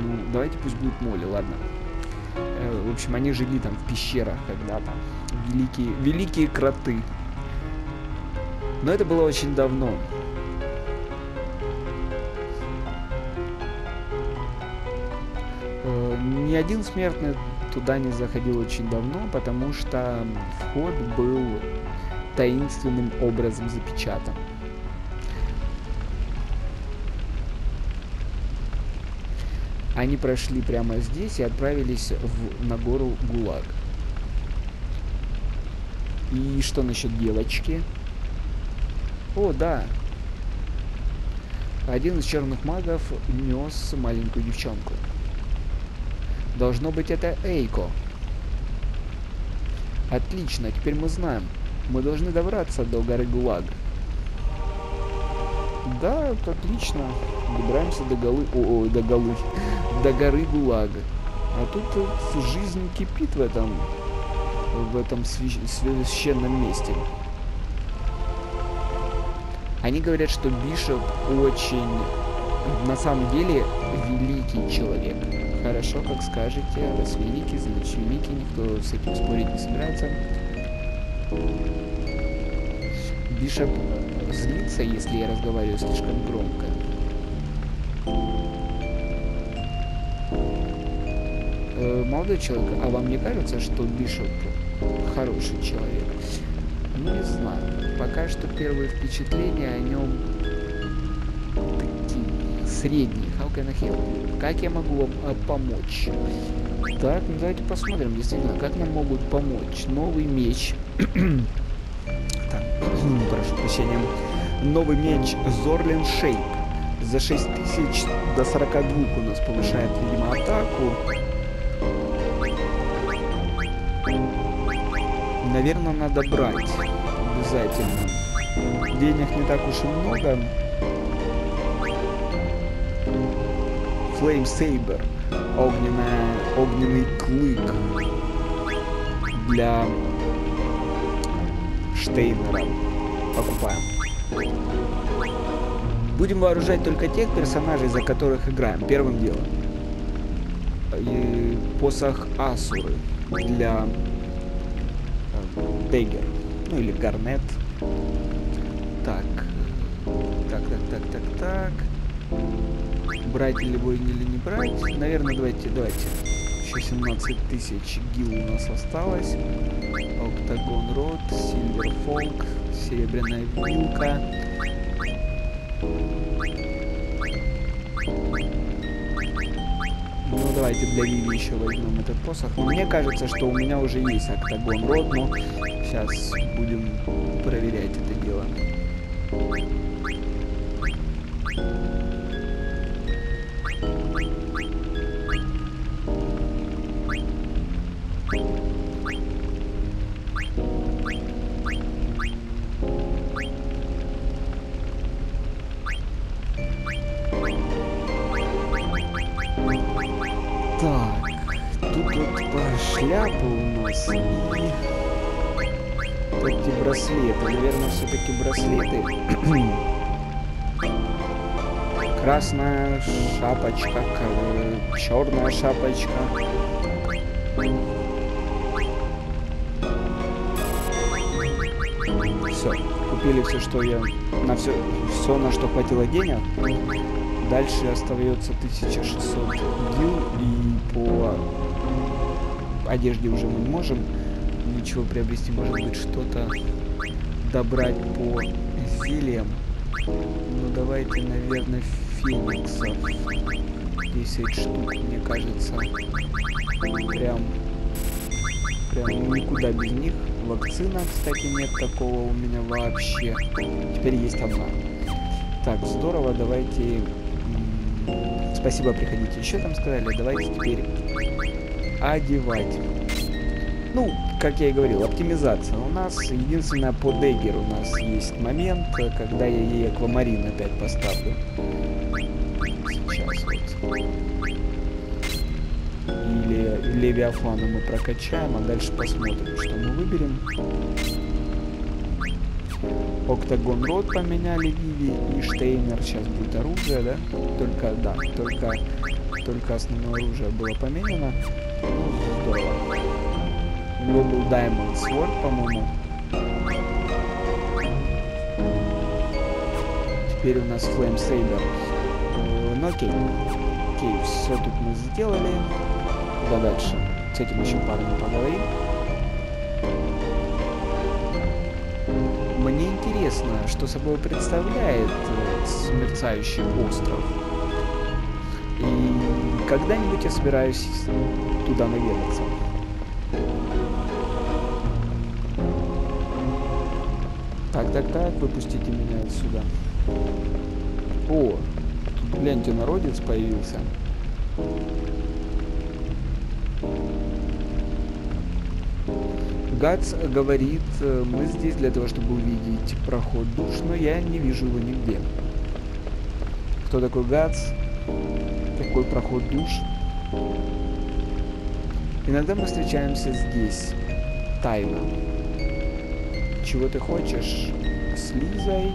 Ну, давайте пусть будет моли, ладно. Э, в общем, они жили там в пещерах когда-то. Великие, великие кроты. Но это было очень давно. Ни один смертный туда не заходил очень давно, потому что вход был таинственным образом запечатан. Они прошли прямо здесь и отправились в, на гору Гулаг. И что насчет девочки? О, да. Один из черных магов нес маленькую девчонку. Должно быть это Эйко. Отлично, теперь мы знаем. Мы должны добраться до горы Гулаг. Да, отлично. Добираемся до голы... О, до голы. До горы Гулага. А тут жизнь кипит в этом... В этом священном месте. Они говорят, что Бишоп очень... На самом деле, великий человек. Хорошо, как скажете. Значит великий. Никто с этим спорить не собирается. Бишоп злится, если я разговариваю слишком громко. Э, молодой человек, а вам не кажется, что Бишоп хороший человек? Ну, не знаю. Пока что первые впечатления о нем такие средние. How can I help? Как я могу вам э, помочь? Так, ну давайте посмотрим, действительно, как нам могут помочь. Новый меч. так, прошу прощения. Новый меч Зорлин Шейп. За 6000 до 42 у нас повышает, видимо, атаку. Наверное, надо брать. Обязательно. Денег не так уж и много. Flame Saber. Огненная, огненный клык. Для Штейнера. Покупаем. Будем вооружать только тех персонажей, за которых играем. Первым делом. И посох Асуры для Деггер. Ну или Гарнет. Брать воин или не брать? Наверное, давайте, давайте. Еще 17 тысяч гил у нас осталось. Октагон Рот, Сильвер Фолк, Серебряная Вилка. Ну давайте для Виви еще возьмем этот посох. Но мне кажется, что у меня уже есть октагон рот, но сейчас будем проверять это Красная шапочка, черная шапочка. Все, купили все, что я на все, все, на что хватило денег. Дальше остается 1600 гил и по одежде уже мы не можем ничего приобрести. Может быть, что-то добрать по зельям. Ну, давайте, наверное, фениксов. 10 штук, мне кажется. Прям, прям никуда без них. Вакцина, кстати, нет такого у меня вообще. Теперь есть одна. Так, здорово, давайте... Спасибо, приходите еще там сказали. Давайте теперь одевать. Ну, как я и говорил, оптимизация. У нас единственное по Деггер у нас есть момент, когда я ей аквамарин опять поставлю. Левиафана мы прокачаем, а дальше посмотрим, что мы выберем. Октагон Рот поменяли Виви и Штейнер сейчас будет оружие, да? Только, да, только, только основное оружие было поменяно. Здорово. У него был Diamond Sword, по-моему. Теперь у нас Flame Saber. Э, ну окей. Окей, все тут мы сделали. Куда дальше? С этим еще парнем поговорим. Мне интересно, что собой представляет э, мерцающий остров. И когда-нибудь я собираюсь туда наведаться. Так, так, так, выпустите меня отсюда. О, тут, гляньте, народец появился. Гац говорит, э, мы здесь для того, чтобы увидеть проход душ, но я не вижу его нигде. Кто такой Гац? Какой проход душ? Иногда мы встречаемся здесь. Тайно. Чего ты хочешь? С Лизой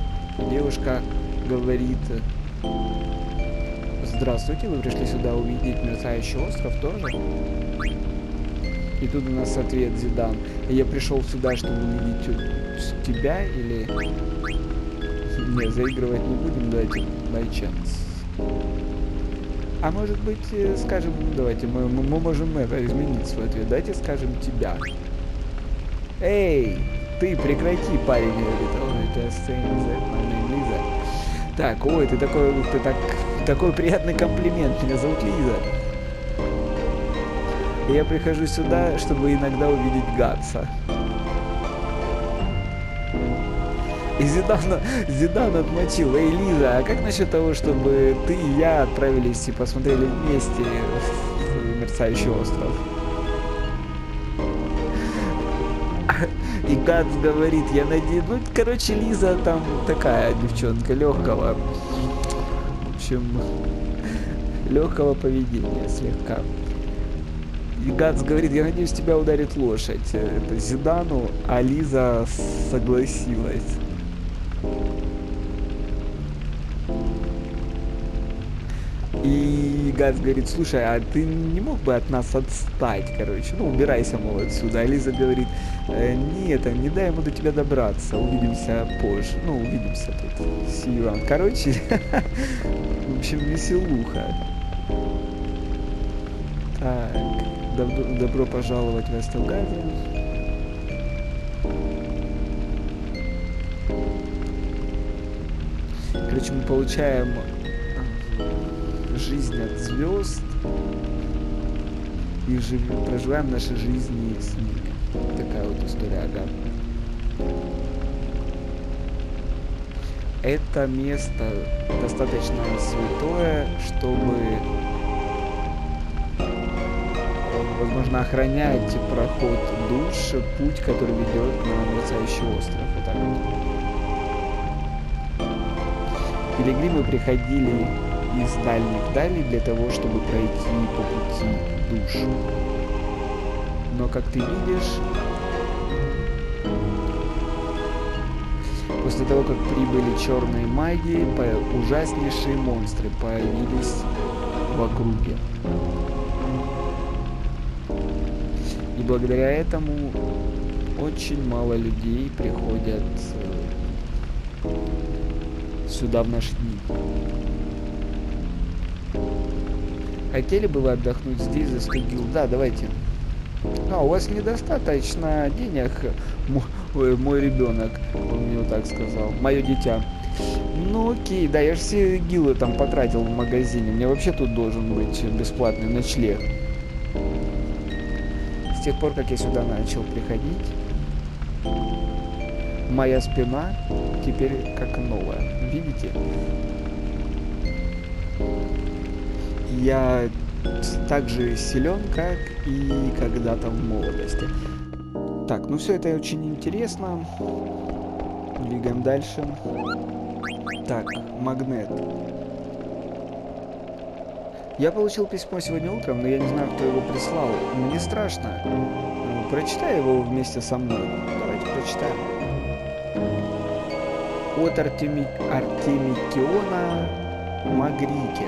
девушка говорит... Здравствуйте, вы пришли сюда увидеть мерцающий остров тоже? И тут у нас ответ Зидан. Я пришел сюда, чтобы увидеть тебя или... Не, заигрывать не будем, давайте by chance. А может быть, э, скажем, давайте, мы, мы можем это изменить свой ответ. Давайте скажем тебя. Эй, ты прекрати, парень, говорит. Name Лиза. Так, ой, ты такой, ты так, такой приятный комплимент. Меня зовут Лиза. Я прихожу сюда, чтобы иногда увидеть Гатса. И Зидан, Зидан отмочил. Эй, Лиза, а как насчет того, чтобы ты и я отправились и посмотрели вместе в мерцающий остров? И Гац говорит, я надеюсь, ну, короче, Лиза там такая девчонка легкого. В общем, легкого поведения слегка. И Гац говорит, я надеюсь, тебя ударит лошадь. Это Зидану, а Лиза согласилась. И Гац говорит, слушай, а ты не мог бы от нас отстать, короче? Ну, убирайся, мол, отсюда. А Лиза говорит, э, нет, а не дай ему до тебя добраться, увидимся позже. Ну, увидимся тут. See Короче, в общем, веселуха. Добро, добро пожаловать в Эстелгадию. Короче, мы получаем жизнь от звезд. и жив... проживаем наши жизни с ними. Такая вот история, ага. Это место достаточно святое, чтобы возможно охранять проход душ, путь, который ведет на мерцающий остров. Вот. Пилигримы приходили из дальних далей для того, чтобы пройти по пути душ. Но, как ты видишь, после того, как прибыли черные маги, ужаснейшие монстры появились в округе. Благодаря этому очень мало людей приходят э, сюда в наши дни. Хотели бы вы отдохнуть здесь за 100 гил? Да, давайте. А, у вас недостаточно денег, мой, мой ребенок, он мне вот так сказал, мое дитя. Ну окей, да, я же все гилы там потратил в магазине, мне вообще тут должен быть бесплатный ночлег. Тех пор, как я сюда начал приходить, моя спина теперь как новая, видите? я так же силен, как и когда-то в молодости. Так, ну все это очень интересно. Двигаем дальше. Так, магнет. Я получил письмо сегодня утром, но я не знаю, кто его прислал. Мне страшно. Прочитай его вместе со мной. Давайте прочитаем. От Артеми... Артемикиона Магрике.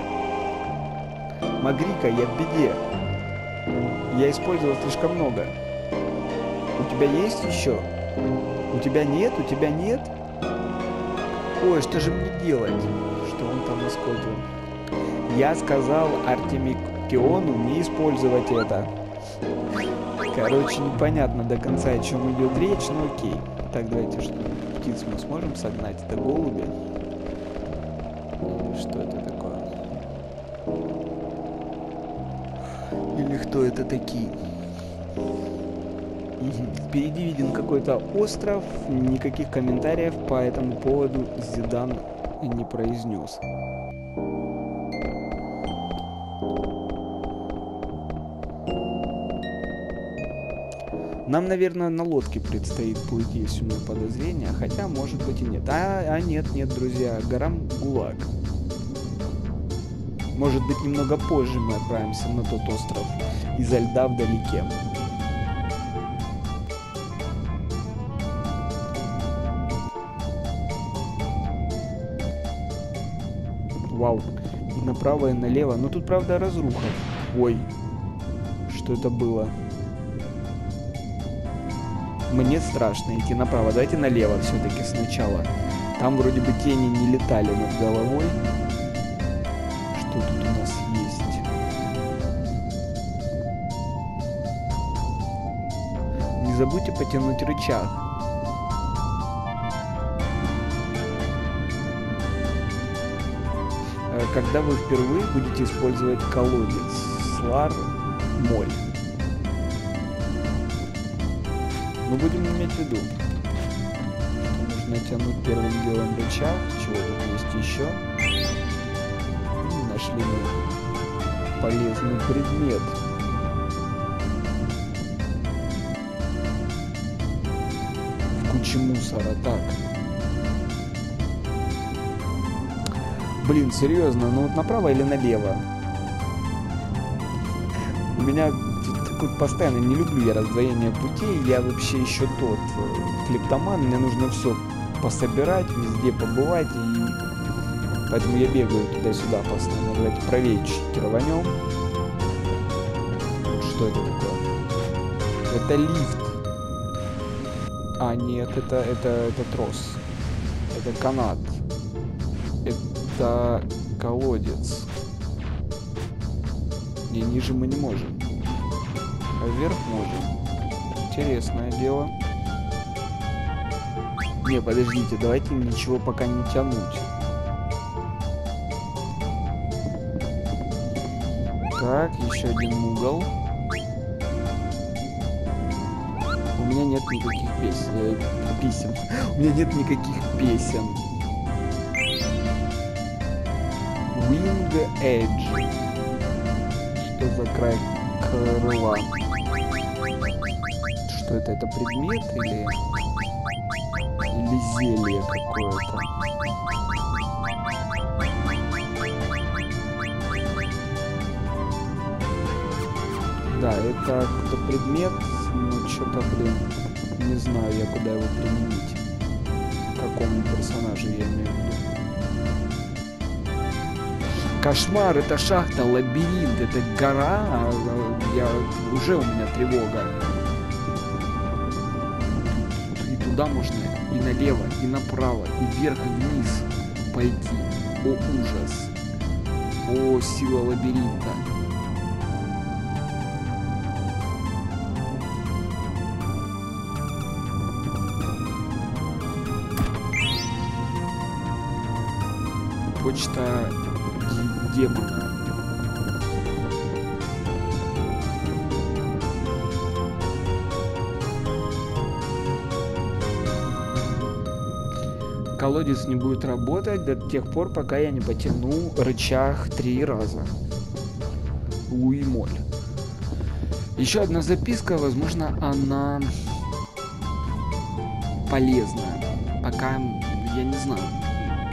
Магрика, я в беде. Я использовал слишком много. У тебя есть еще? У тебя нет? У тебя нет? Ой, что же мне делать? Что он там использовал? Я сказал Артемикиону не использовать это. Короче, непонятно до конца, о чем идет речь, но окей. Так, давайте что птиц мы сможем согнать? Это голуби? Что это такое? Или кто это такие? Впереди виден какой-то остров, никаких комментариев по этому поводу Зидан не произнес. Нам, наверное, на лодке предстоит плыть, есть у меня подозрение, хотя, может быть, и нет. А, а нет, нет, друзья, горам Гулаг. Может быть, немного позже мы отправимся на тот остров изо льда вдалеке. Вау. И направо, и налево. Но тут, правда, разруха. Ой. Что это было? Мне страшно идти направо. Давайте налево все-таки сначала. Там вроде бы тени не летали над головой. забудьте потянуть рычаг. Э, когда вы впервые будете использовать колодец слар моль. Мы будем иметь в виду, нужно тянуть первым делом рычаг, чего тут есть еще. И нашли полезный предмет. кучи мусора. Так. Блин, серьезно, ну вот направо или налево? У меня такой постоянно не люблю я раздвоение путей. Я вообще еще тот э, клептоман. Мне нужно все пособирать, везде побывать. И поэтому я бегаю туда-сюда постоянно. Давайте правее чуть рванем. Что это такое? Это лифт. А, нет, это, это, это трос. Это канат. Это колодец. Не, ниже мы не можем. Вверх можем. Интересное дело. Не, подождите, давайте ничего пока не тянуть. Так, еще один угол. меня нет никаких песен. Э, писем. У меня нет никаких песен. Wing Edge. Что за край крыла? Что это? Это предмет или... Или зелье какое-то? Да, это какой-то предмет, ну что-то, блин, не знаю я, куда его применить. Какому персонажу я имею в виду. Кошмар, это шахта, лабиринт, это гора, а, я, уже у меня тревога. Туда можно и налево, и направо, и вверх, и вниз пойти. О ужас. О сила лабиринта. почта демона. Колодец не будет работать до тех пор, пока я не потяну рычаг три раза. Уймоль. Еще одна записка, возможно, она полезная. Пока я не знаю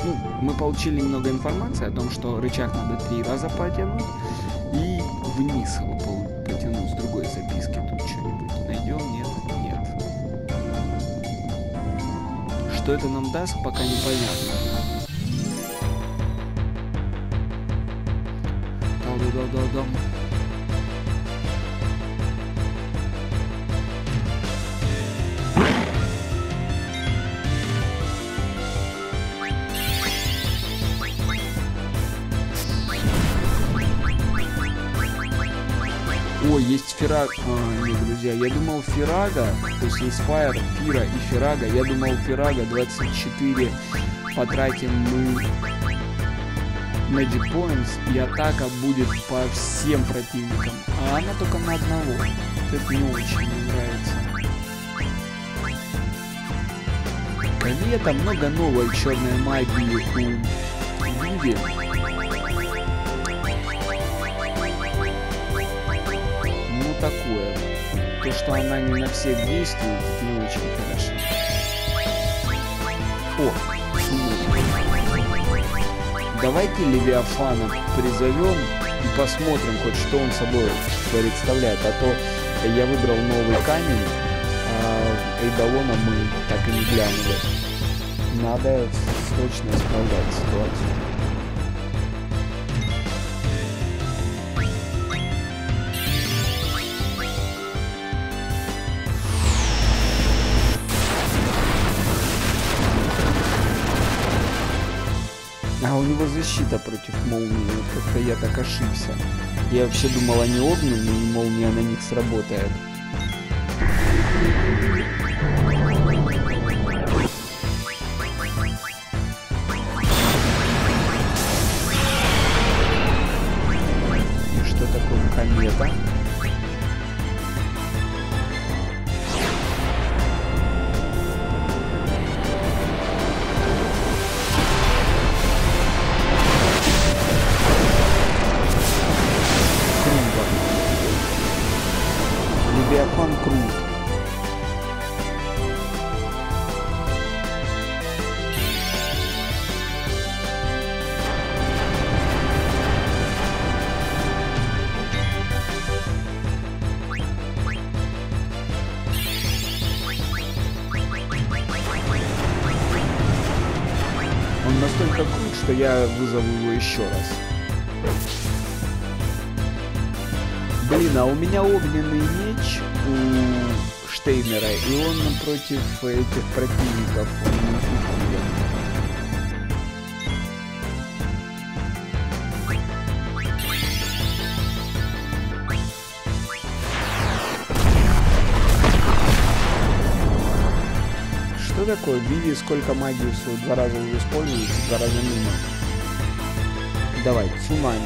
ну, мы получили немного информации о том, что рычаг надо три раза потянуть и вниз его Что это нам даст, пока непонятно. Да-да-да-да-да. О, есть Фирага. А, друзья, я думал Фирага, то есть есть Fire, Фира и Фирага. Я думал Фирага 24 потратим мы Magic Points, и атака будет по всем противникам. А она только на одного. Это не очень мне нравится. Комета, много новой черной магии у Виви. такое. То, что она не на всех действует, не очень хорошо. О, Давайте Левиафана призовем и посмотрим хоть что он собой представляет. А то я выбрал новый камень, а Эйдалона мы так и не глянули. Надо срочно исправлять ситуацию. Него защита против молнии. Как-то я так ошибся. Я вообще думал, они огненные, и молния на них сработает. И что такое комета? Я вызову его еще раз. Блин, а у меня огненный меч у Штейнера, и он против этих противников такое? Види, сколько магии всего два раза используешь, два раза мимо. Давай, цунами.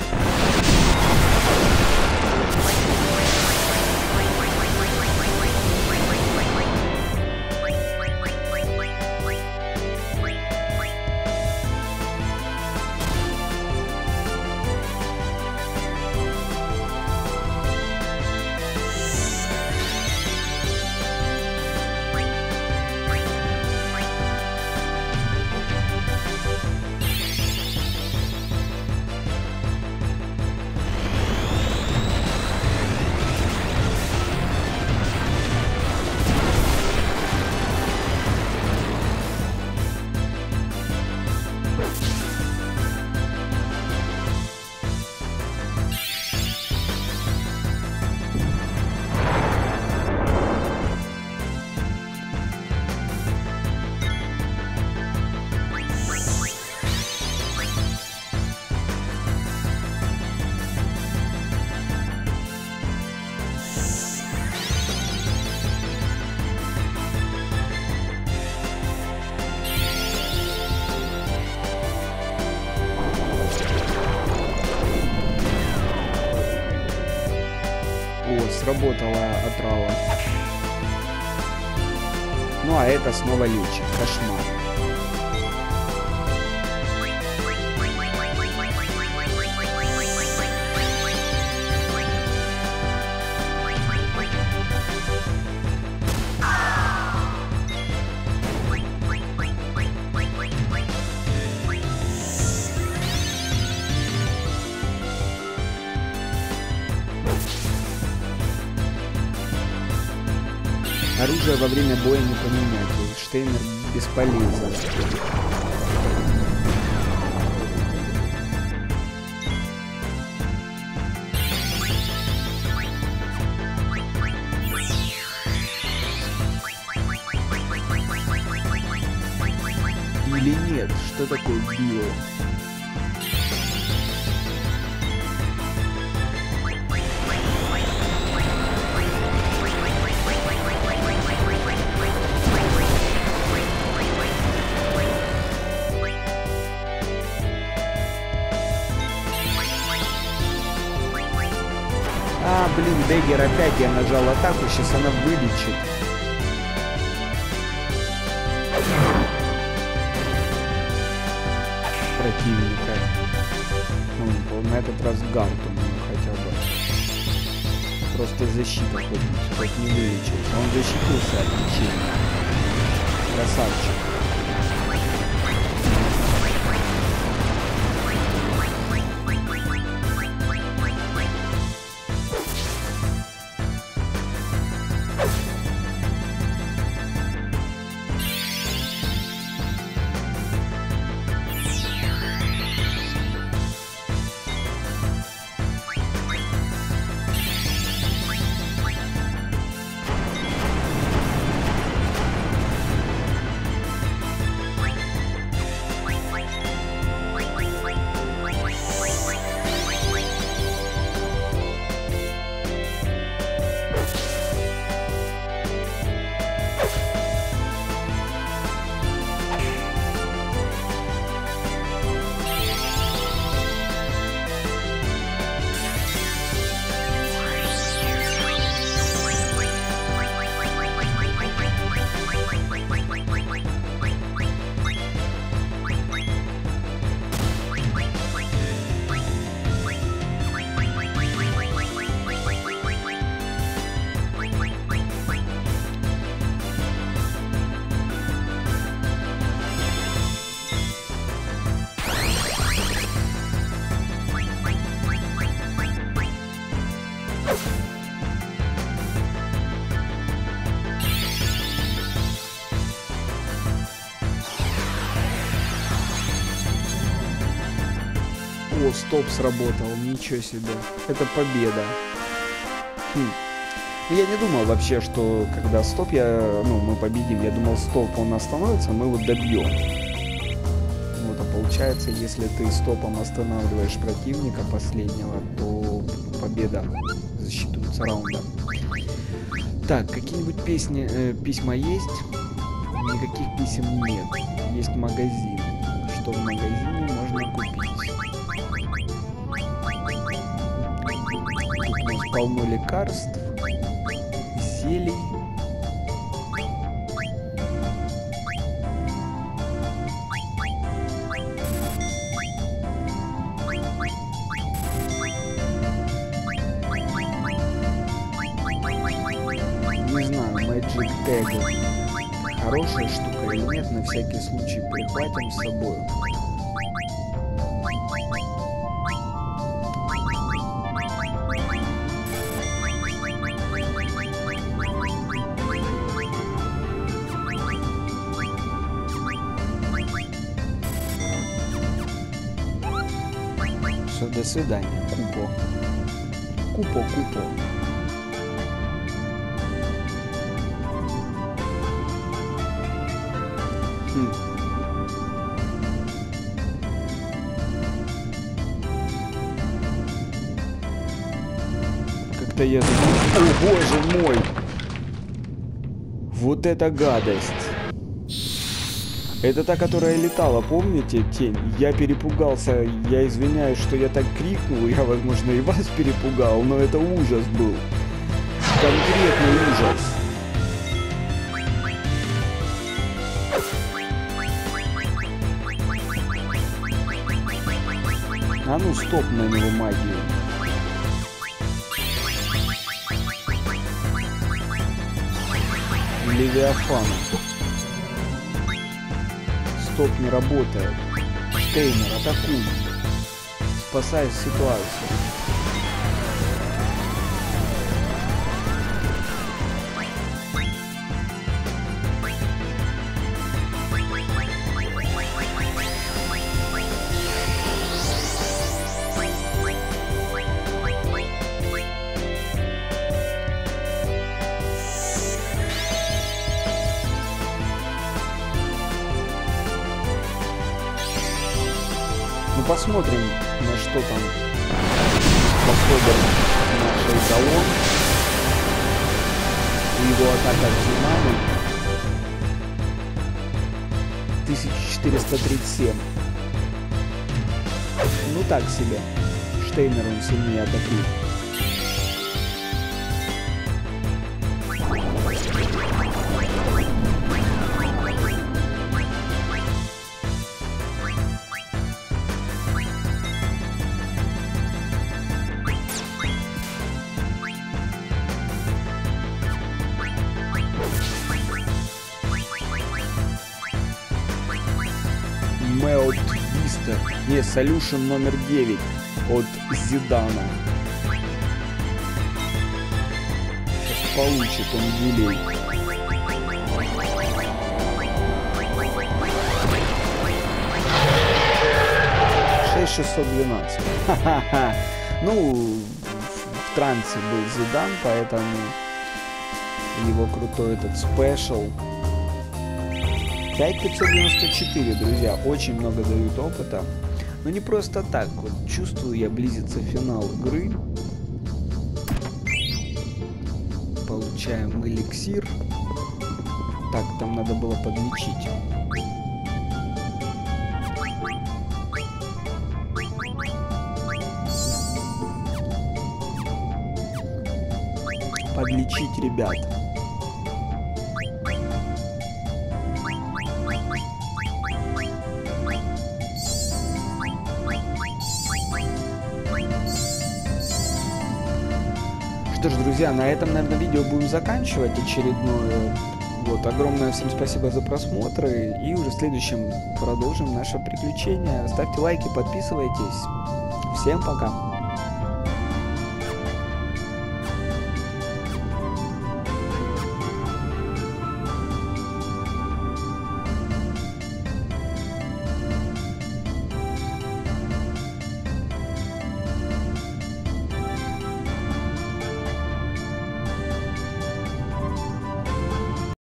А снова лечит. Кошмар. Оружие во время боя не поменять. Штейнер бесполезен. Или нет? Что такое био? Опять я нажал атаку, сейчас она вылечит. Противника. Ну, на этот раз гант у него хотя бы. Просто защита хоть, хоть не вылечился. Он защитился от лечения. Красавчик. Стоп сработал, ничего себе. Это победа. Хм. Ну, Я не думал вообще, что когда стоп, я, ну, мы победим. Я думал, стоп, он остановится, мы его добьем. Вот, а получается, если ты стопом останавливаешь противника последнего, то победа засчитывается раунда. Так, какие-нибудь песни, э, письма есть? Никаких писем нет. Есть магазин. Что в магазине Полно лекарств, зелий. Не знаю, Magic Tag. Хорошая штука или нет, на всякий случай прихватим с собой. Свидания, Купо. Купо, Купо. Хм. Как-то я. О, боже мой! Вот это гадость! Это та, которая летала, помните, тень? Я перепугался, я извиняюсь, что я так крикнул, я, возможно, и вас перепугал, но это ужас был. конкретный ужас. А ну стоп на него магию. Левиафана. Стоп не работает. Штейнер, атакуй. Спасай ситуацию. Посмотрим, на что там способен наш эталон. Его атака Цунами. 1437. Ну так себе. Штейнер он сильнее атакует. Solution номер 9 от Зидана. Получит он юлей. Шесть. Ха-ха-ха. Ну, в трансе был Зидан, поэтому его крутой этот спешл 5594, друзья, очень много дают опыта. Но не просто так, вот чувствую я близится финал игры. Получаем эликсир. Так, там надо было подлечить. Подлечить ребят. Друзья, на этом, наверное, видео будем заканчивать очередное. Вот, огромное всем спасибо за просмотры. И уже в следующем продолжим наше приключение. Ставьте лайки, подписывайтесь. Всем пока.